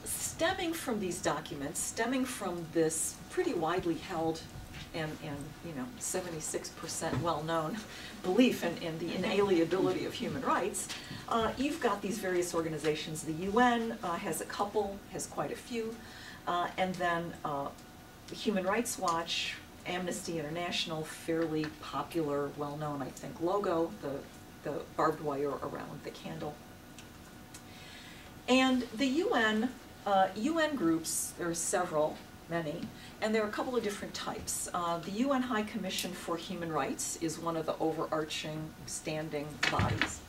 stemming from these documents, stemming from this pretty widely held and, and, you know, seventy-six percent well-known belief in, in the inalienability of human rights, uh, you've got these various organizations. The UN uh, has a couple, has quite a few, uh, and then uh, Human Rights Watch, Amnesty International, fairly popular, well-known, I think, logo, the, the barbed wire around the candle. And the UN, uh, UN groups, there are several, many, and there are a couple of different types. Uh, the UN High Commission for Human Rights is one of the overarching standing bodies.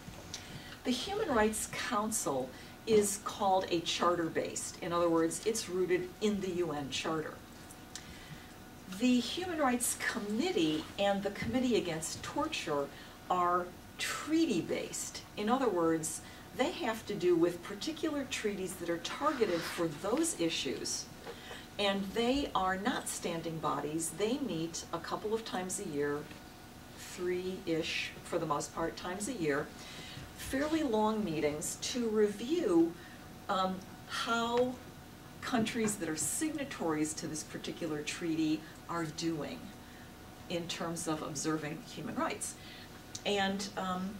The Human Rights Council is called a charter-based. In other words, it's rooted in the UN Charter. The Human Rights Committee and the Committee Against Torture are treaty-based. In other words, they have to do with particular treaties that are targeted for those issues. And they are not standing bodies. They meet a couple of times a year, three-ish for the most part, times a year, fairly long meetings to review um, how countries that are signatories to this particular treaty are doing in terms of observing human rights. And um,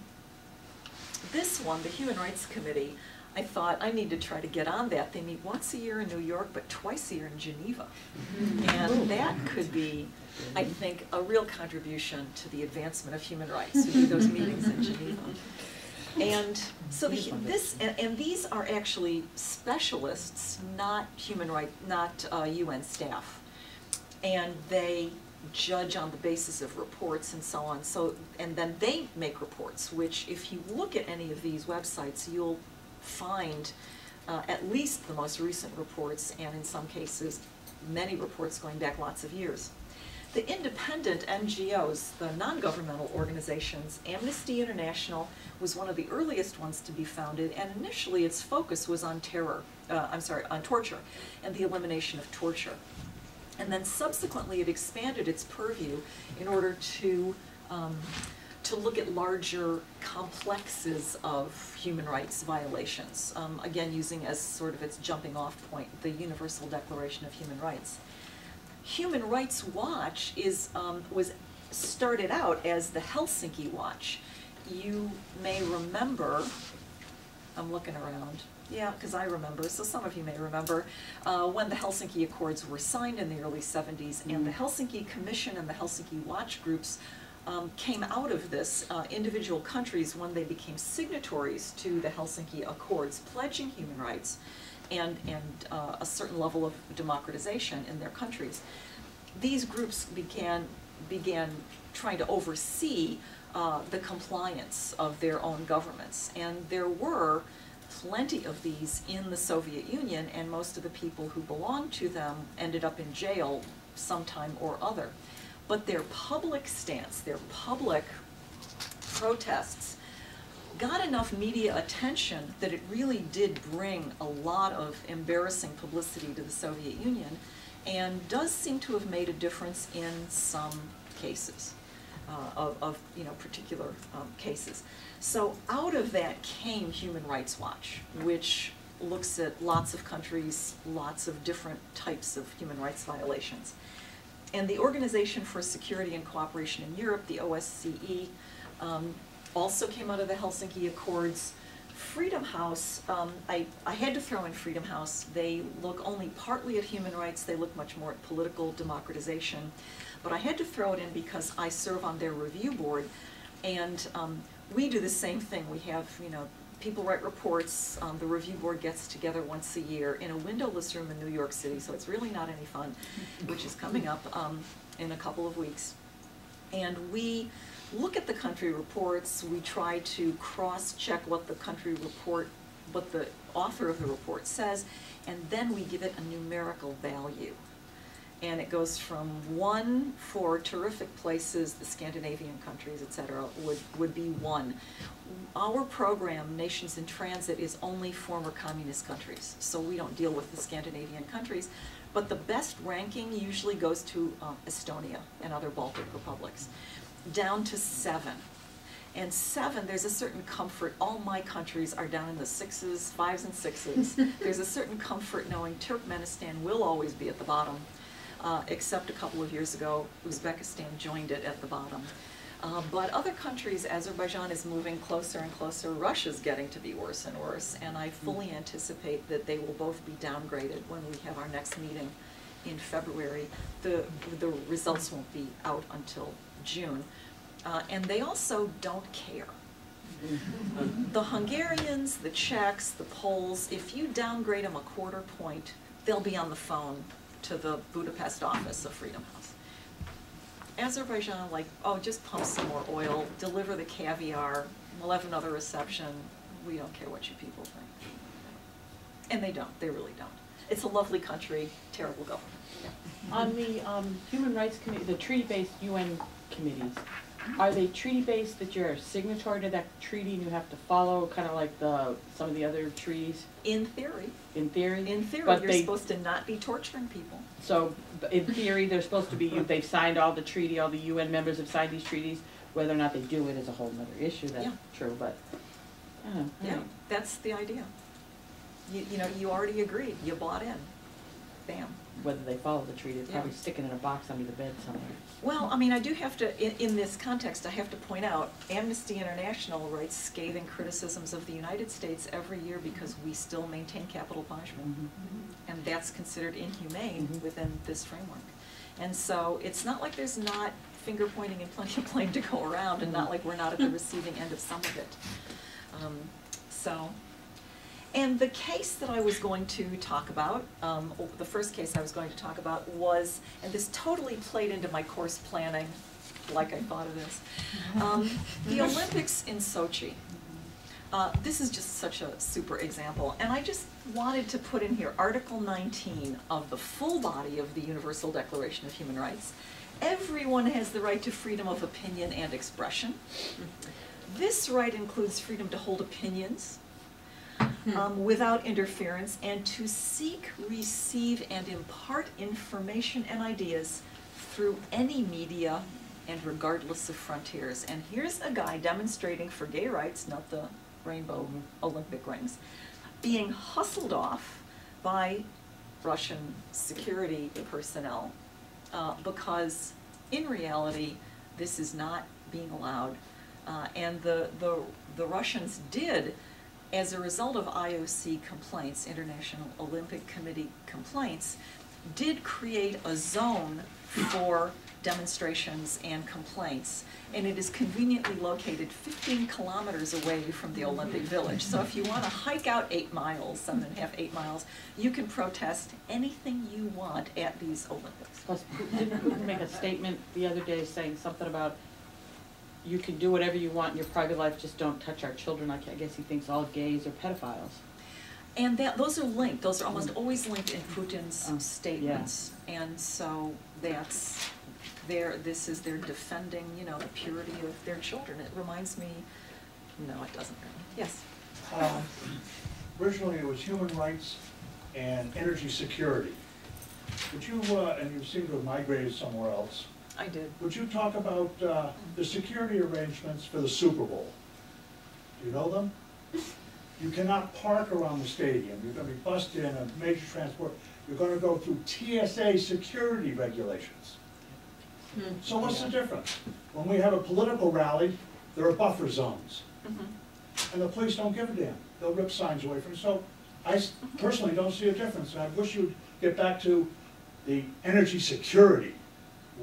this one, the Human Rights Committee, I thought I need to try to get on that. They meet once a year in New York, but twice a year in Geneva. And that could be, I think, a real contribution to the advancement of human rights, to do those meetings in Geneva. And so the, this, and, and these are actually specialists, not human right, not uh, UN staff. And they judge on the basis of reports and so on. So, and then they make reports, which if you look at any of these websites, you'll find uh, at least the most recent reports, and in some cases, many reports going back lots of years. The independent NGOs, the non-governmental organizations, Amnesty International was one of the earliest ones to be founded, and initially its focus was on terror, uh, I'm sorry, on torture, and the elimination of torture. And then subsequently, it expanded its purview in order to, um, to look at larger complexes of human rights violations. Um, again, using as sort of its jumping off point, the Universal Declaration of Human Rights. Human Rights Watch is, um, was started out as the Helsinki Watch. you may remember, I'm looking around, yeah, because I remember, so some of you may remember, uh, when the Helsinki Accords were signed in the early seventies, and the Helsinki Commission and the Helsinki Watch Groups um, came out of this, uh, individual countries, when they became signatories to the Helsinki Accords, pledging human rights and, and uh, a certain level of democratization in their countries. These groups began, began trying to oversee uh, the compliance of their own governments. And there were plenty of these in the Soviet Union, and most of the people who belonged to them ended up in jail sometime or other. But their public stance, their public protests, got enough media attention that it really did bring a lot of embarrassing publicity to the Soviet Union and does seem to have made a difference in some cases uh, of, of, you know, particular um, cases. So out of that came Human Rights Watch, which looks at lots of countries, lots of different types of human rights violations. And the Organization for Security and Cooperation in Europe, the OSCE, um, also came out of the Helsinki Accords. Freedom House, um, I, I had to throw in Freedom House. They look only partly at human rights, they look much more at political democratization. But I had to throw it in because I serve on their review board, and um, we do the same thing. We have, you know, people write reports, um, the review board gets together once a year in a windowless room in New York City, so it's really not any fun, which is coming up um, in a couple of weeks. And we look at the country reports, we try to cross-check what the country report, what the author of the report says, and then we give it a numerical value. And it goes from one for terrific places, the Scandinavian countries, et cetera, would, would be one. Our program, Nations in Transit, is only former communist countries, so we don't deal with the Scandinavian countries. But the best ranking usually goes to um, Estonia and other Baltic republics, down to seven. And seven, there's a certain comfort, all my countries are down in the sixes, fives and sixes. [LAUGHS] There's a certain comfort knowing Turkmenistan will always be at the bottom uh, except a couple of years ago, Uzbekistan joined it at the bottom. Uh, but other countries, Azerbaijan is moving closer and closer, Russia's getting to be worse and worse, and I fully anticipate that they will both be downgraded when we have our next meeting in February. The, the results won't be out until June. Uh, and they also don't care. The Hungarians, the Czechs, the Poles, if you downgrade them a quarter point, they'll be on the phone to the Budapest office of Freedom House. Azerbaijan, like, oh, just pump some more oil, deliver the caviar, we'll have another reception, we don't care what you people think. And they don't, they really don't. It's a lovely country, terrible government. On the, um, Human Rights Committee, the treaty-based UN committees, are they treaty-based that you're a signatory to that treaty and you have to follow, kinda like the, some of the other treaties In theory, in theory? in theory, But you're they- supposed to not be torturing people. So, b- in theory, they're supposed to be, they've signed all the treaty, all the UN members have signed these treaties. Whether or not they do it is a whole nother issue, that's Yeah. true, but, yeah, Yeah, that's the idea. You, you know, you already agreed, you bought in, bam. Whether they follow the treaty, it's probably sticking in a box under the bed somewhere. Well, I mean, I do have to, in, in this context, I have to point out, Amnesty International writes scathing criticisms of the United States every year because we still maintain capital punishment. Mm-hmm. And that's considered inhumane Mhm. within this framework. And so it's not like there's not finger pointing and plenty of blame to go around and not like we're not at the receiving end of some of it. Um, So, and the case that I was going to talk about, um, the first case I was going to talk about was, and this totally played into my course planning, like I thought of this. Um, the [LAUGHS] Olympics in Sochi. Uh, this is just such a super example, and I just wanted to put in here Article 19 of the full body of the Universal Declaration of Human Rights. Everyone has the right to freedom of opinion and expression. This right includes freedom to hold opinions um, without interference and to seek, receive, and impart information and ideas through any media and regardless of frontiers. And here's a guy demonstrating for gay rights, not the rainbow Olympic rings, being hustled off by Russian security personnel uh, because in reality, this is not being allowed Uh, and the, the, the Russians did, as a result of IOC complaints, International Olympic Committee complaints, did create a zone for demonstrations and complaints. And it is conveniently located fifteen kilometers away from the Olympic Village. So if you wanna hike out eight miles, seven and a half, eight miles, you can protest anything you want at these Olympics. Plus, didn't Putin make a statement the other day saying something about you can do whatever you want in your private life, just don't touch our children, I I guess he thinks all gays are pedophiles. And that, those are linked, those are almost always linked in Putin's Oh, statements. And so that's, their, this is their defending, you know, the purity of their children. It reminds me, no, it doesn't really, yes. Um, Originally, it was human rights and energy security. Would you, uh, and you seem to have migrated somewhere else, I did. would you talk about uh, the security arrangements for the Super Bowl? Do you know them? You cannot park around the stadium, you're gonna be bussed in, a major transport, you're gonna go through TSA security regulations. So what's the difference? When we have a political rally, there are buffer zones. Mhm. And the police don't give a damn. They'll rip signs away from, you. so I personally don't see a difference. And I wish you'd get back to the energy security,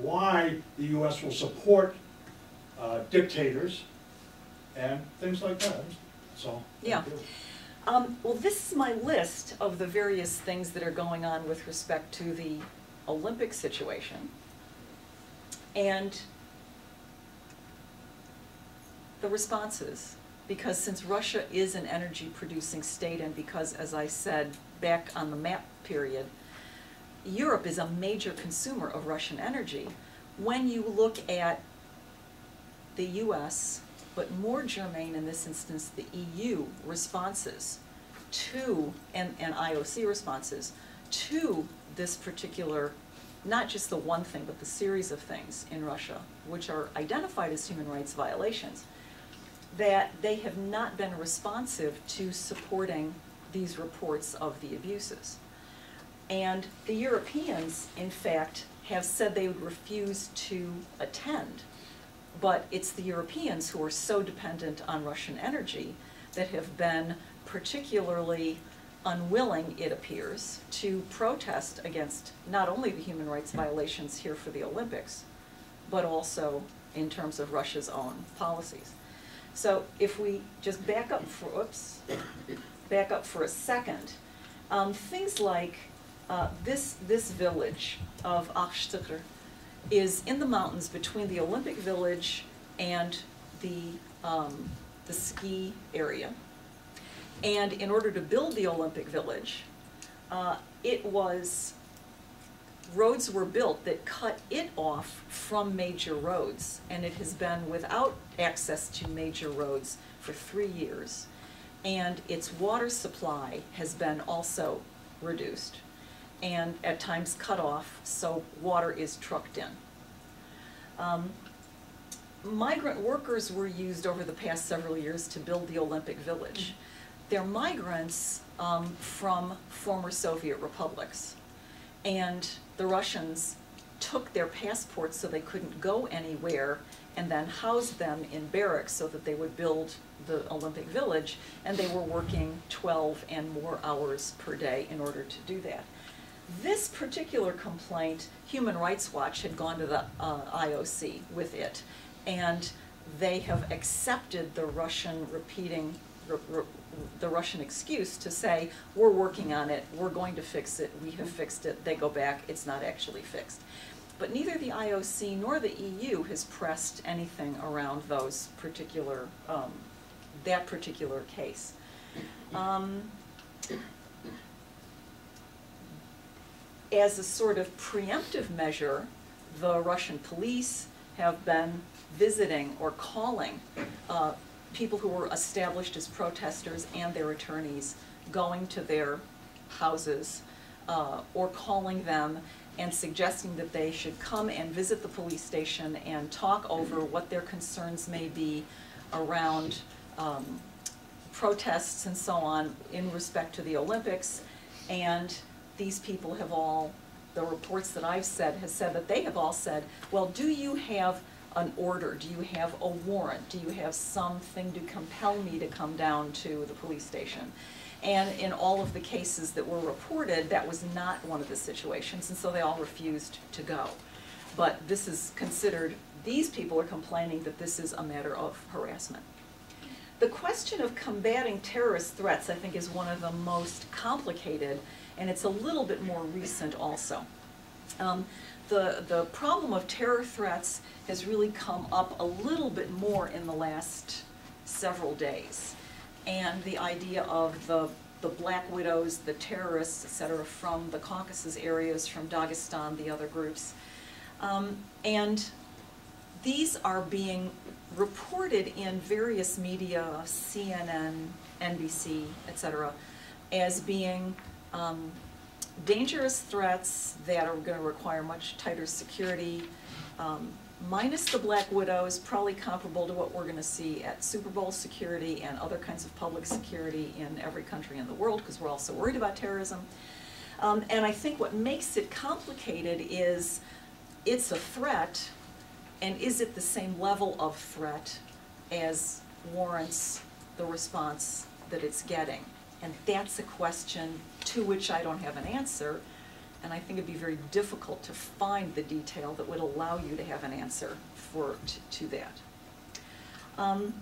why the US will support uh, dictators and things like that. So Yeah. Um, well, this is my list of the various things that are going on with respect to the Olympic situation. And the responses, because since Russia is an energy producing state and because, as I said, back on the map period, Europe is a major consumer of Russian energy. When you look at the US, but more germane in this instance, the EU responses to, and, and IOC responses to this particular, not just the one thing, but the series of things in Russia, which are identified as human rights violations, that they have not been responsive to supporting these reports of the abuses. And the Europeans, in fact, have said they would refuse to attend. But it's the Europeans who are so dependent on Russian energy that have been particularly unwilling, it appears, to protest against not only the human rights violations here for the Olympics, but also in terms of Russia's own policies. So if we just back up for, oops, back up for a second, um, things like uh, this, this village of Akhshtyr is in the mountains between the Olympic Village and the, um, the ski area. And in order to build the Olympic Village, uh, it was, roads were built that cut it off from major roads. And it has been without access to major roads for three years. And its water supply has been also reduced and at times cut off, so water is trucked in. Um, Migrant workers were used over the past several years to build the Olympic Village. They're migrants um, from former Soviet republics. And the Russians took their passports so they couldn't go anywhere and then housed them in barracks so that they would build the Olympic Village. And they were working 12 and more hours per day in order to do that. This particular complaint, Human Rights Watch had gone to the uh, IOC with it, and they have accepted the Russian repeating, the Russian excuse to say, we're working on it, we're going to fix it, we have fixed it, they go back, it's not actually fixed. But neither the IOC nor the EU has pressed anything around those particular, um, that particular case. Um, as a sort of preemptive measure, the Russian police have been visiting or calling uh, people who were established as protesters and their attorneys, going to their houses uh, or calling them and suggesting that they should come and visit the police station and talk over what their concerns may be around um, protests and so on in respect to the Olympics. And these people have all, the reports that I've said has said that they have all said, well, do you have an order? Do you have a warrant? Do you have something to compel me to come down to the police station? And in all of the cases that were reported, that was not one of the situations, and so they all refused to go. But this is considered, these people are complaining that this is a matter of harassment. The question of combating terrorist threats, I think, is one of the most complicated, and it's a little bit more recent also. Um, the, the problem of terror threats has really come up a little bit more in the last several days. And the idea of the, the black widows, the terrorists, et cetera, from the Caucasus areas, from Dagestan, the other groups. Um, and these are being reported in various media, CNN, NBC, et cetera, as being um, dangerous threats that are going to require much tighter security, um, minus the Black Widows, probably comparable to what we're going to see at Super Bowl security and other kinds of public security in every country in the world, because we're also worried about terrorism. Um, and I think what makes it complicated is it's a threat, and is it the same level of threat as warrants the response that it's getting? And that's a question to which I don't have an answer, and I think it'd be very difficult to find the detail that would allow you to have an answer for, to, to that. Um,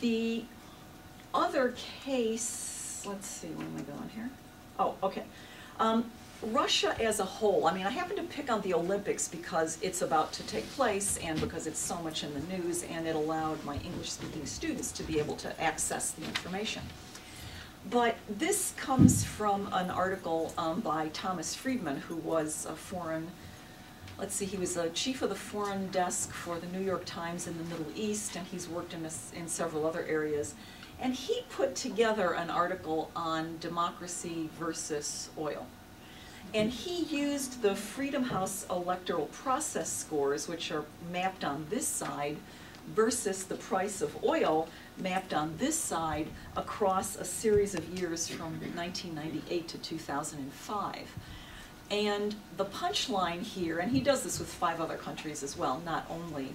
the other case, let's see, where am I going here? Oh, okay. Um, Russia as a whole, I mean, I happen to pick on the Olympics because it's about to take place and because it's so much in the news and it allowed my English-speaking students to be able to access the information. But this comes from an article um, by Thomas Friedman, who was a foreign, let's see, he was a chief of the foreign desk for the New York Times in the Middle East, and he's worked in, a, in several other areas. And he put together an article on democracy versus oil. And he used the Freedom House electoral process scores, which are mapped on this side, versus the price of oil mapped on this side across a series of years from 1998 to 2005. And the punchline here, and he does this with five other countries as well, not only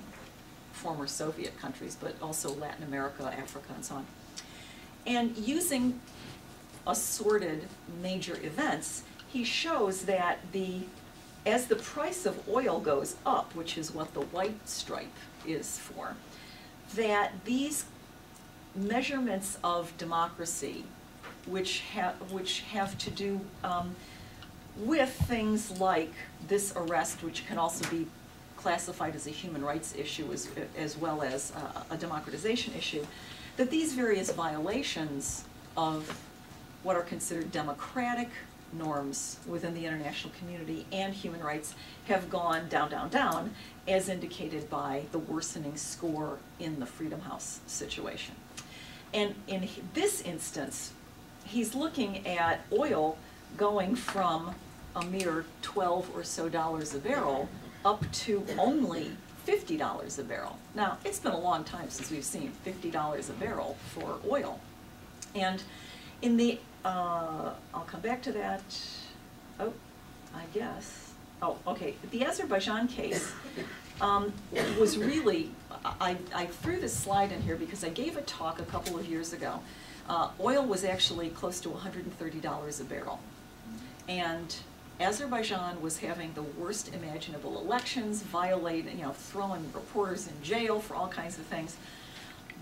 former Soviet countries, but also Latin America, Africa, and so on. And using assorted major events, he shows that the, as the price of oil goes up, which is what the white stripe is for, that these measurements of democracy, which have, which have to do um, with things like this arrest, which can also be classified as a human rights issue as, as well as a democratization issue, that these various violations of what are considered democratic norms within the international community and human rights have gone down, down, down, as indicated by the worsening score in the Freedom House situation. And in this instance, he's looking at oil going from a mere 12 or so dollars a barrel up to only $50 a barrel. Now, it's been a long time since we've seen $50 a barrel for oil. And in the, uh, I'll come back to that, oh, I guess, oh, okay, the Azerbaijan case um, was really, I, I threw this slide in here because I gave a talk a couple of years ago. Uh, oil was actually close to $130 a barrel. And Azerbaijan was having the worst imaginable elections, violating, you know, throwing reporters in jail for all kinds of things.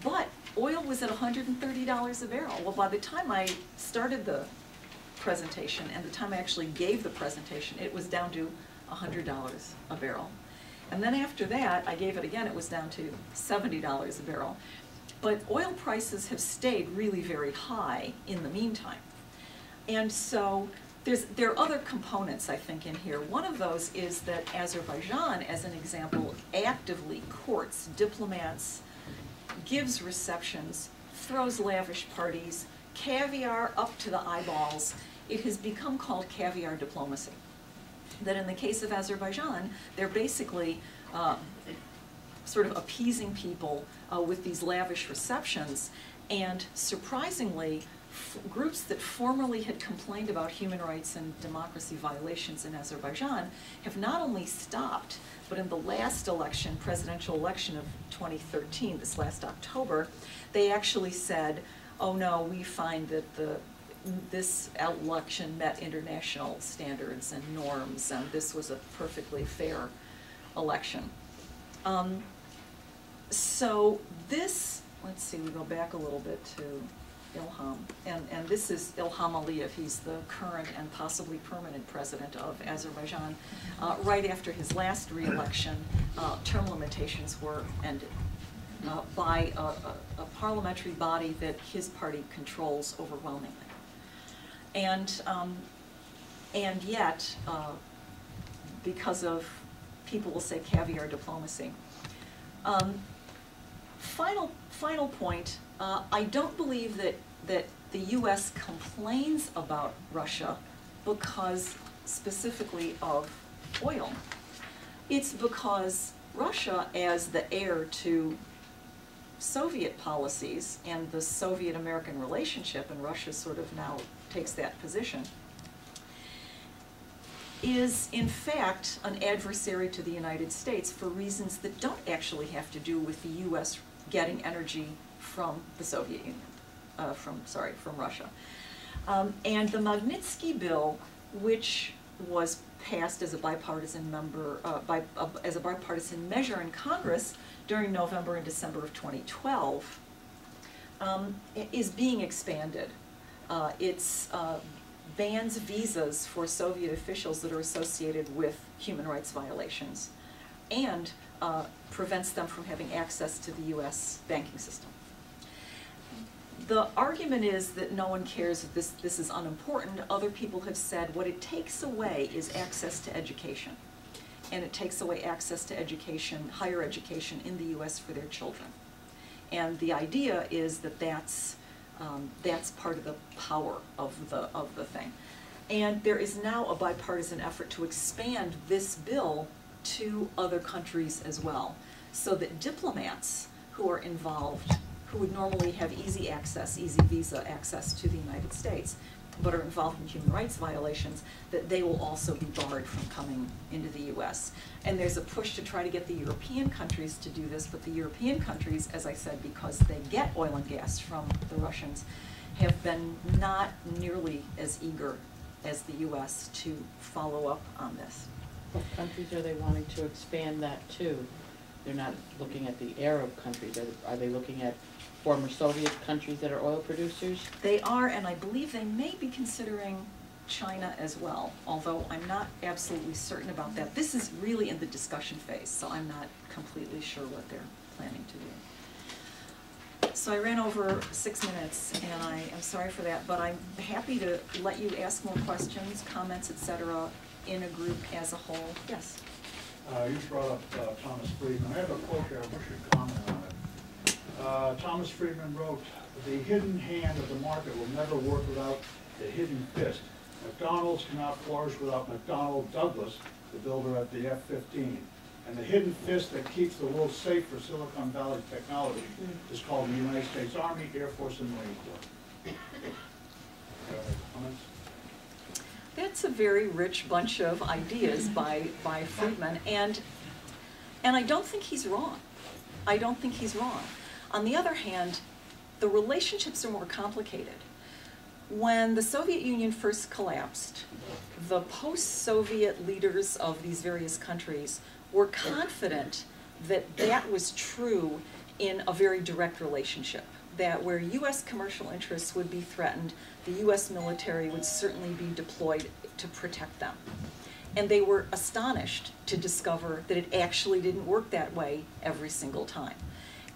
But oil was at $130 a barrel. Well, by the time I started the presentation and the time I actually gave the presentation, it was down to $100 a barrel. And then after that, I gave it again, it was down to $70 a barrel. But oil prices have stayed really very high in the meantime. And so there's, there are other components, I think, in here. One of those is that Azerbaijan, as an example, actively courts diplomats, gives receptions, throws lavish parties, caviar up to the eyeballs. It has become called caviar diplomacy that in the case of Azerbaijan, they're basically uh, sort of appeasing people uh, with these lavish receptions. And surprisingly, groups that formerly had complained about human rights and democracy violations in Azerbaijan have not only stopped, but in the last election, presidential election of 2013, this last October, they actually said, oh no, we find that the, this election met international standards and norms, and this was a perfectly fair election. Um, so this, let's see, we go back a little bit to Ilham, and, and this is Ilham Aliyev, he's the current and possibly permanent president of Azerbaijan. Uh, right after his last reelection, uh, term limitations were ended uh, by a, a, a parliamentary body that his party controls overwhelmingly. And, um, and yet, uh, because of, people will say caviar diplomacy. Um, final, final point, uh, I don't believe that, that the US complains about Russia because specifically of oil. It's because Russia, as the heir to Soviet policies and the Soviet-American relationship, and Russia sort of now takes that position, is in fact an adversary to the United States for reasons that don't actually have to do with the US getting energy from the Soviet Union, uh, from, sorry, from Russia. Um, and the Magnitsky Bill, which was passed as a bipartisan member, uh, by, uh, as a bipartisan measure in Congress during November and December of 2012, um, is being expanded. Uh, it's uh, bans visas for Soviet officials that are associated with human rights violations and uh, prevents them from having access to the US banking system. The argument is that no one cares that this, this is unimportant. Other people have said what it takes away is access to education. And it takes away access to education, higher education in the US for their children. And the idea is that that's, um, that's part of the power of the, of the thing. And there is now a bipartisan effort to expand this bill to other countries as well, so that diplomats who are involved, who would normally have easy access, easy visa access to the United States, but are involved in human rights violations, that they will also be barred from coming into the US. And there's a push to try to get the European countries to do this, but the European countries, as I said, because they get oil and gas from the Russians, have been not nearly as eager as the US to follow up on this. What countries are they wanting to expand that to? They're not looking at the Arab countries, are, are they looking at former Soviet countries that are oil producers? They are, and I believe they may be considering China as well, although I'm not absolutely certain about that. This is really in the discussion phase, so I'm not completely sure what they're planning to do. So I ran over six minutes, and I am sorry for that, but I'm happy to let you ask more questions, comments, et cetera, in a group as a whole. Yes? Uh, you brought up uh, Thomas Friedman. I have a quote here, I wish you'd comment on it. Uh, Thomas Friedman wrote, "The hidden hand of the market will never work without the hidden fist. McDonald's cannot flourish without McDonnell Douglas, the builder of the F-15. And the hidden fist that keeps the world safe for Silicon Valley technology is called the United States Army, Air Force, and Marine Corps." [COUGHS] Comments? That's a very rich bunch of ideas by, by Friedman, and, and I don't think he's wrong. I don't think he's wrong. On the other hand, the relationships are more complicated. When the Soviet Union first collapsed, the post-Soviet leaders of these various countries were confident that that was true in a very direct relationship. That where US commercial interests would be threatened, the US military would certainly be deployed to protect them. And they were astonished to discover that it actually didn't work that way every single time.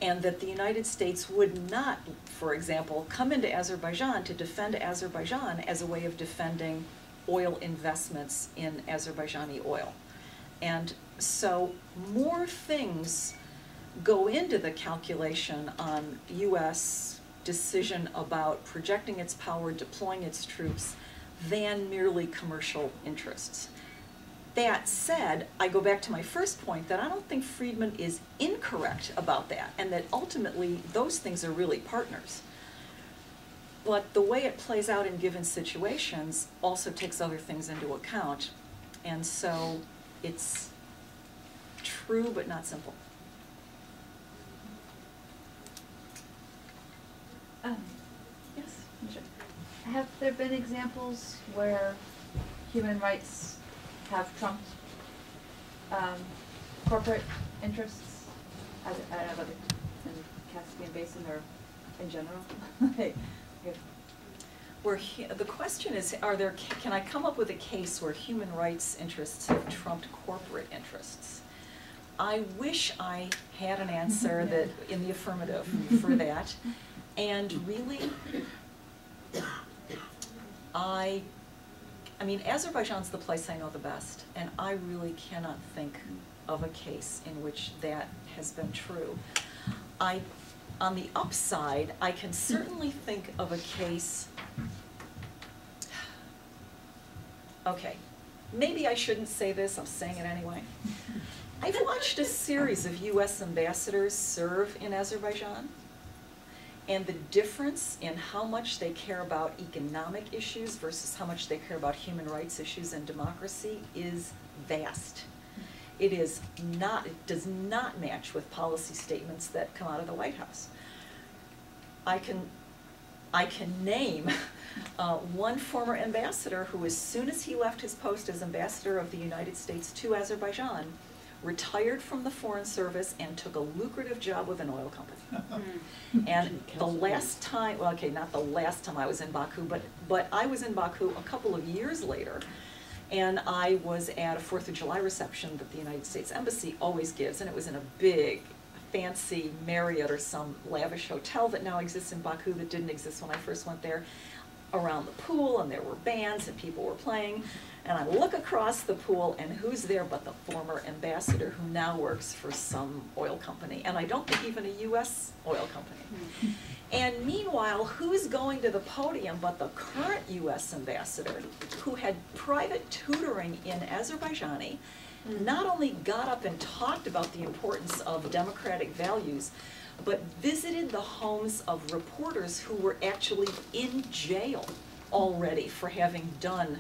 And that the United States would not, for example, come into Azerbaijan to defend Azerbaijan as a way of defending oil investments in Azerbaijani oil. And so more things go into the calculation on US decision about projecting its power, deploying its troops, than merely commercial interests. That said, I go back to my first point that I don't think Friedman is incorrect about that, and that ultimately those things are really partners. But the way it plays out in given situations also takes other things into account. And so it's true but not simple. Um, Yes. sure. Have there been examples where human rights have trumped um, corporate interests? I don't I don't know, whether in the Caspian Basin or in general? [LAUGHS] Like, if- Where, the question is, are there, can I come up with a case where human rights interests have trumped corporate interests? I wish I had an [LAUGHS] answer that, in the affirmative for that. [LAUGHS] And really, I, I mean, Azerbaijan's the place I know the best, and I really cannot think of a case in which that has been true. I, on the upside, I can certainly think of a case, okay, maybe I shouldn't say this, I'm saying it anyway. I've watched a series of US ambassadors serve in Azerbaijan, and the difference in how much they care about economic issues versus how much they care about human rights issues and democracy is vast. It is not, it does not match with policy statements that come out of the White House. I can, I can name [LAUGHS] uh, one former ambassador who, as soon as he left his post as ambassador of the United States to Azerbaijan, retired from the Foreign Service and took a lucrative job with an oil company. [LAUGHS] Hmm. And the last time, well, okay, not the last time I was in Baku, but, but I was in Baku a couple of years later. And I was at a Fourth of July reception that the United States Embassy always gives, and it was in a big, fancy Marriott or some lavish hotel that now exists in Baku that didn't exist when I first went there, around the pool, and there were bands and people were playing. And I look across the pool, and who's there but the former ambassador who now works for some oil company, and I don't think even a US oil company. [LAUGHS] And meanwhile, who's going to the podium but the current US ambassador, who had private tutoring in Azerbaijani, hmm. not only got up and talked about the importance of democratic values, but visited the homes of reporters who were actually in jail already for having done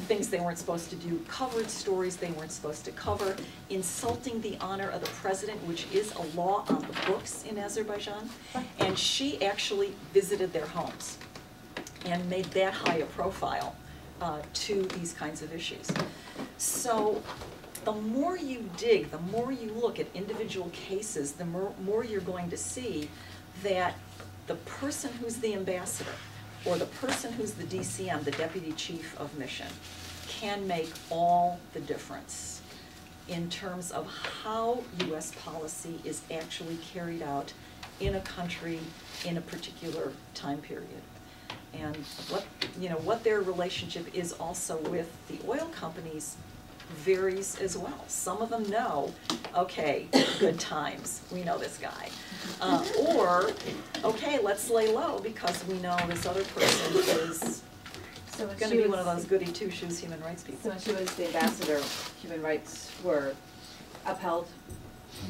things they weren't supposed to do, covered stories they weren't supposed to cover, insulting the honor of the president, which is a law on the books in Azerbaijan. And she actually visited their homes and made that high a profile uh, to these kinds of issues. So the more you dig, the more you look at individual cases, the more, more you're going to see that the person who's the ambassador or the person who's the DCM, the deputy chief of mission, can make all the difference in terms of how US policy is actually carried out in a country in a particular time period. And what, you know, what their relationship is also with the oil companies varies as well. Some of them know, okay, good times, we know this guy. Uh, or, okay, let's lay low because we know this other person is So gonna be one of those goody two-shoes human rights people. So when she was the ambassador, human rights were upheld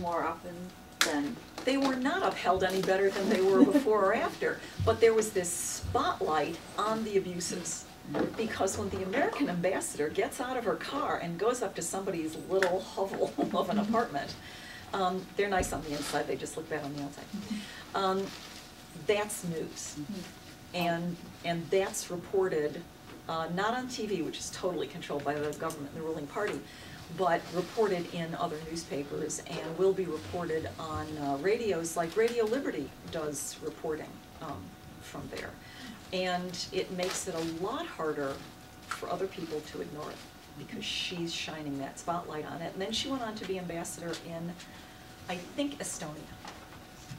more often than, They were not upheld any better than they were before or after, but there was this spotlight on the abuses. Because when the American ambassador gets out of her car and goes up to somebody's little hovel [LAUGHS] of an apartment, um, they're nice on the inside, they just look bad on the outside. Um, that's news. And, and that's reported, uh, not on TV, which is totally controlled by the government, and the ruling party, but reported in other newspapers and will be reported on uh, radios, like Radio Liberty does reporting um, from there. And it makes it a lot harder for other people to ignore it, because she's shining that spotlight on it. And then she went on to be ambassador in, I think, Estonia,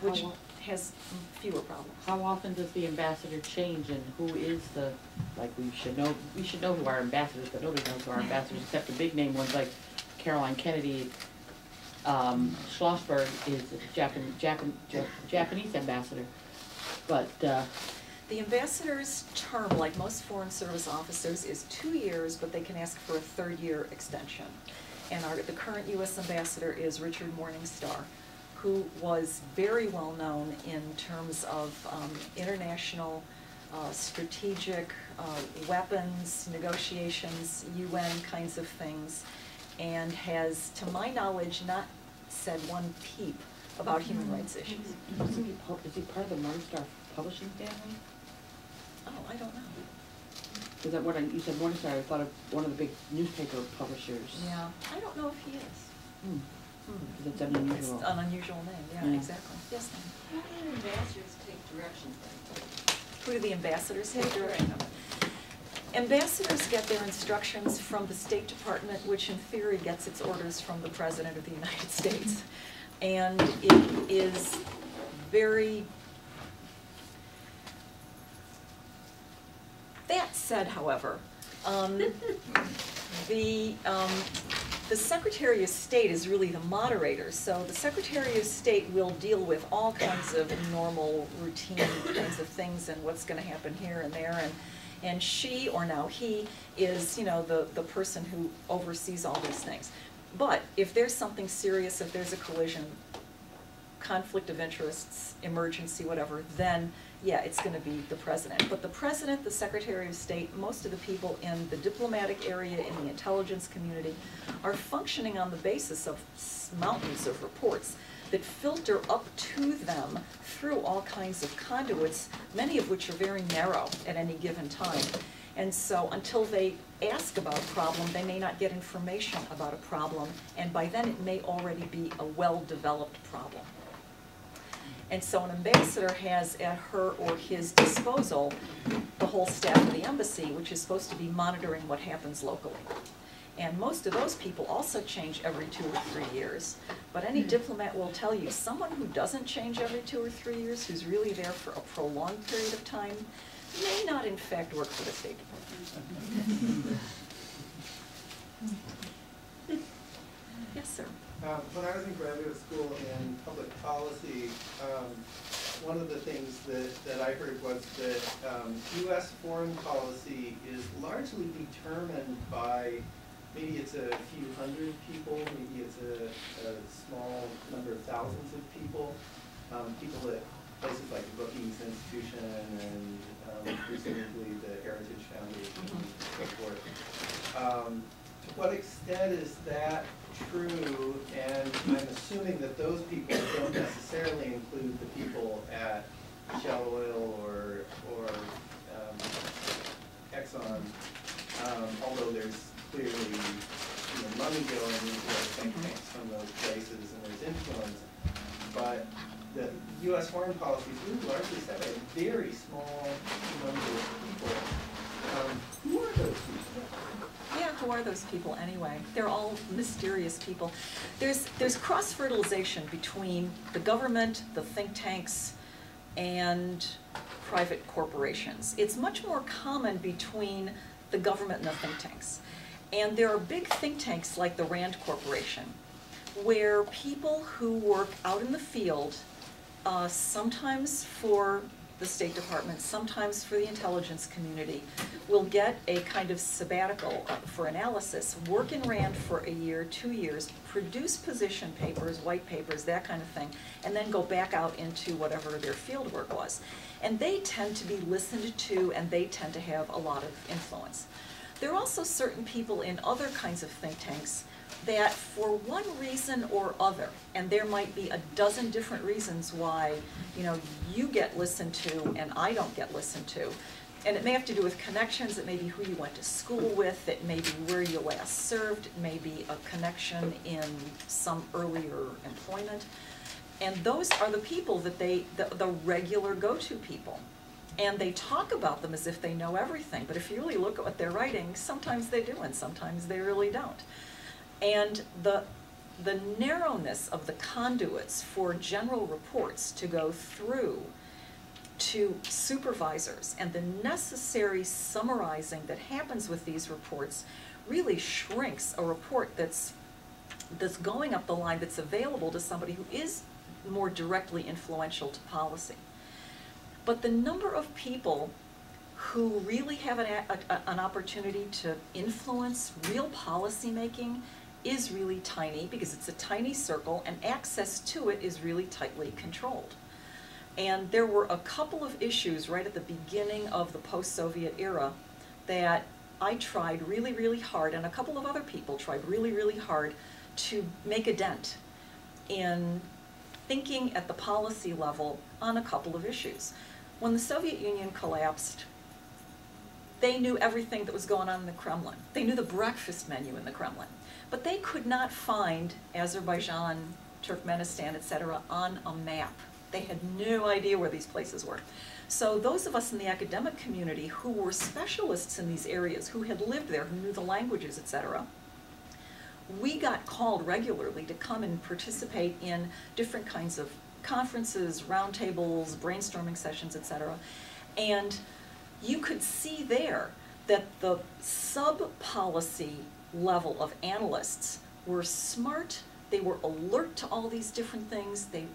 which How has fewer problems. How often does the ambassador change and who is the, like, we should know, we should know who our ambassadors, but nobody knows who our ambassadors, except the big name ones like Caroline Kennedy. Um, Schlossberg is a Japan, Japan, Japanese ambassador, but, uh, The ambassador's term, like most foreign service officers, is two years, but they can ask for a third-year extension. And our, the current US ambassador is Richard Morningstar, who was very well-known in terms of um, international uh, strategic uh, weapons negotiations, UN kinds of things, and has, to my knowledge, not said one peep about human rights issues. Is he part of the Morningstar Publishing family? Oh, I don't know. Is that what I, you said Morningstar, I thought of one of the big newspaper publishers. Yeah, I don't know if he is. Hmm, Hmm. because it's an unusual. It's an unusual name, yeah, Yeah. exactly. Yes, ma'am. How do ambassadors take directions then? Who do the ambassadors take direction of? Ambassadors get their instructions from the State Department, which in theory gets its orders from the President of the United States. And it is very That said, however, um, the, um, the Secretary of State is really the moderator, so the Secretary of State will deal with all kinds of normal, routine kinds of things and what's gonna happen here and there, and, and she, or now he, is, you know, the, the person who oversees all these things. But if there's something serious, if there's a collision, conflict of interests, emergency, whatever, then, yeah, it's gonna be the president. But the president, the secretary of state, most of the people in the diplomatic area, in the intelligence community, are functioning on the basis of mountains of reports that filter up to them through all kinds of conduits, many of which are very narrow at any given time. And so until they ask about a problem, they may not get information about a problem, and by then it may already be a well-developed problem. And so an ambassador has at her or his disposal the whole staff of the embassy, which is supposed to be monitoring what happens locally. And most of those people also change every two or three years. But any hmm. diplomat will tell you, someone who doesn't change every two or three years, who's really there for a prolonged period of time, may not in fact work for the State Department. [LAUGHS] Yes, sir. Um, When I was in graduate school in public policy, um, one of the things that, that I heard was that um, US foreign policy is largely determined by, maybe it's a few hundred people, maybe it's a, a small number of thousands of people, um, people at places like the Brookings Institution and um, presumably the Heritage Foundation and so forth. What extent is that true? And I'm assuming that those people don't necessarily include the people at Shell Oil or, or um, Exxon, um, although there's clearly, you know, money going into those think tanks from those places and there's influence. But the US foreign policy is largely set by a very small number of people. Um, Who are those people? Yeah, who are those people anyway? They're all mysterious people. There's, there's cross-fertilization between the government, the think tanks, and private corporations. It's much more common between the government and the think tanks. And there are big think tanks like the Rand Corporation, where people who work out in the field, uh, sometimes for the State Department, sometimes for the intelligence community, will get a kind of sabbatical uh, for analysis, work in Rand for a year, two years, produce position papers, white papers, that kind of thing, and then go back out into whatever their field work was. And they tend to be listened to and they tend to have a lot of influence. There are also certain people in other kinds of think tanks that for one reason or other, and there might be a dozen different reasons why, you know, you get listened to and I don't get listened to. And it may have to do with connections, it may be who you went to school with, it may be where you last served, it may be a connection in some earlier employment. And those are the people that they, the, the regular go-to people. And they talk about them as if they know everything, but if you really look at what they're writing, sometimes they do and sometimes they really don't. And the, the narrowness of the conduits for general reports to go through to supervisors and the necessary summarizing that happens with these reports really shrinks a report that's, that's going up the line that's available to somebody who is more directly influential to policy. But the number of people who really have an, a, a- an opportunity to influence real policymaking is really tiny because it's a tiny circle and access to it is really tightly controlled. And there were a couple of issues right at the beginning of the post-Soviet era that I tried really, really hard, and a couple of other people tried really, really hard to make a dent in thinking at the policy level on a couple of issues. When the Soviet Union collapsed, they knew everything that was going on in the Kremlin. They knew the breakfast menu in the Kremlin. But they could not find Azerbaijan, Turkmenistan, et cetera, on a map. They had no idea where these places were. So those of us in the academic community who were specialists in these areas, who had lived there, who knew the languages, et cetera, we got called regularly to come and participate in different kinds of conferences, roundtables, brainstorming sessions, et cetera. And you could see there that the sub-policy level of analysts were smart, they were alert to all these different things, they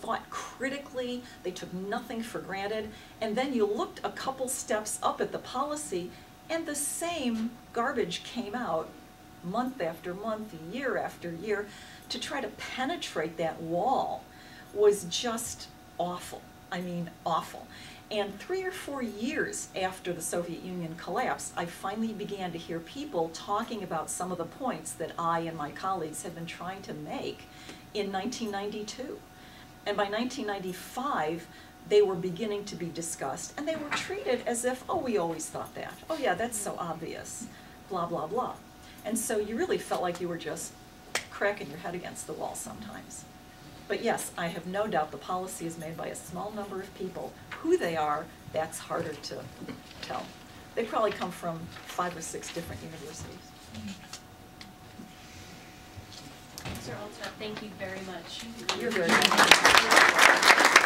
thought critically, they took nothing for granted, and then you looked a couple steps up at the policy, and the same garbage came out month after month, year after year, to try to penetrate that wall was just awful. I mean, awful. And three or four years after the Soviet Union collapsed, I finally began to hear people talking about some of the points that I and my colleagues had been trying to make in 1992. And by 1995, they were beginning to be discussed, and they were treated as if, oh, we always thought that. Oh, yeah, that's so obvious, blah, blah, blah. And so you really felt like you were just cracking your head against the wall sometimes. But yes, I have no doubt the policy is made by a small number of people. Who they are, that's harder to tell. They probably come from five or six different universities. Mr. Altstadt, thank you very much. You're very welcome.